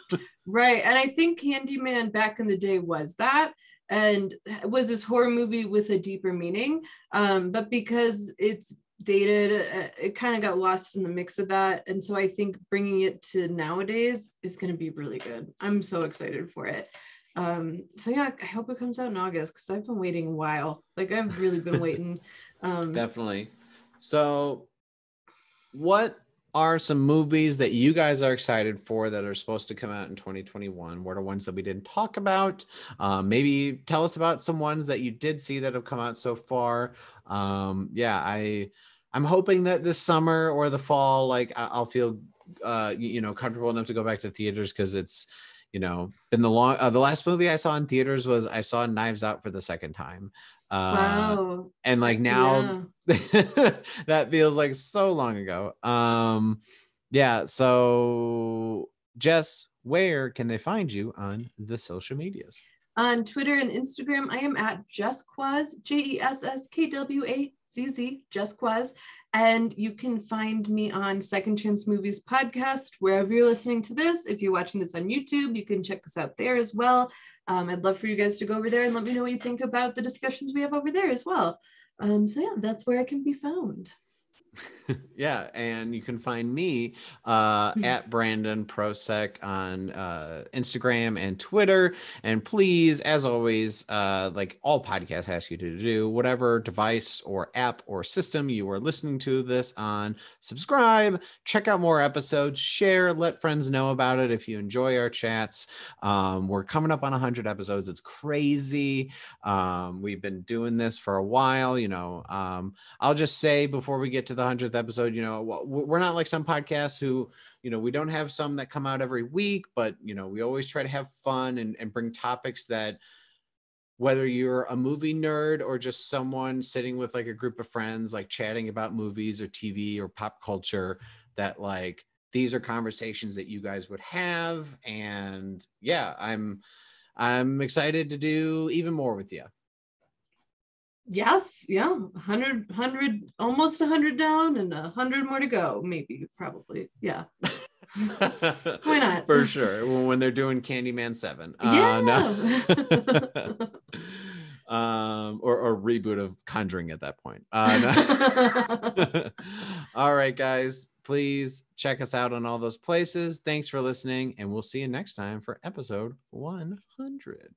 Right. And I think Candyman back in the day was that and was this horror movie with a deeper meaning. Um, but because it's dated, uh, it kind of got lost in the mix of that. And so I think bringing it to nowadays is going to be really good. I'm so excited for it. Um, so yeah, I hope it comes out in August because I've been waiting a while. Like I've really been waiting. Um, Definitely. So, what are some movies that you guys are excited for that are supposed to come out in 2021? What are ones that we didn't talk about? Um, maybe tell us about some ones that you did see that have come out so far. Um, yeah, I I'm hoping that this summer or the fall, like I'll feel uh, you, you know comfortable enough to go back to theaters because it's you know been the long uh, the last movie I saw in theaters was I saw Knives Out for the second time. Uh, wow. and like now Yeah. *laughs* that feels like so long ago. Um, yeah. So, Jess, where can they find you on the social medias? On Twitter and Instagram, I am at JessKwazz, J E S S K W A Z Z, JessKwazz. And you can find me on Second Chance Movies podcast, wherever you're listening to this. If you're watching this on YouTube, you can check us out there as well. Um, I'd love for you guys to go over there and let me know what you think about the discussions we have over there as well. Um, so, yeah, that's where I can be found. *laughs* yeah, and you can find me uh, at Brandon Prosek on uh, Instagram and Twitter. And please, as always, uh, like all podcasts ask you to do, whatever device or app or system you are listening to this on, subscribe, check out more episodes, share, let friends know about it if you enjoy our chats. Um, we're coming up on 100 episodes. It's crazy. Um, we've been doing this for a while. You know, um, I'll just say before we get to the 100th episode, you know, we're not like some podcasts who, you know, we don't have some that come out every week, but, you know, we always try to have fun and, and bring topics that, whether you're a movie nerd or just someone sitting with like a group of friends, like chatting about movies or TV or pop culture, that like these are conversations that you guys would have. And yeah, I'm, I'm excited to do even more with you. Yes, yeah, 100, 100, almost 100 down and 100 more to go, maybe, probably. Yeah. *laughs* Why not? For sure. When, when they're doing Candyman 7. Yeah. no. *laughs* um, or, or reboot of Conjuring at that point. Uh, no. *laughs* all right, guys. Please check us out on all those places. Thanks for listening, and we'll see you next time for episode 100.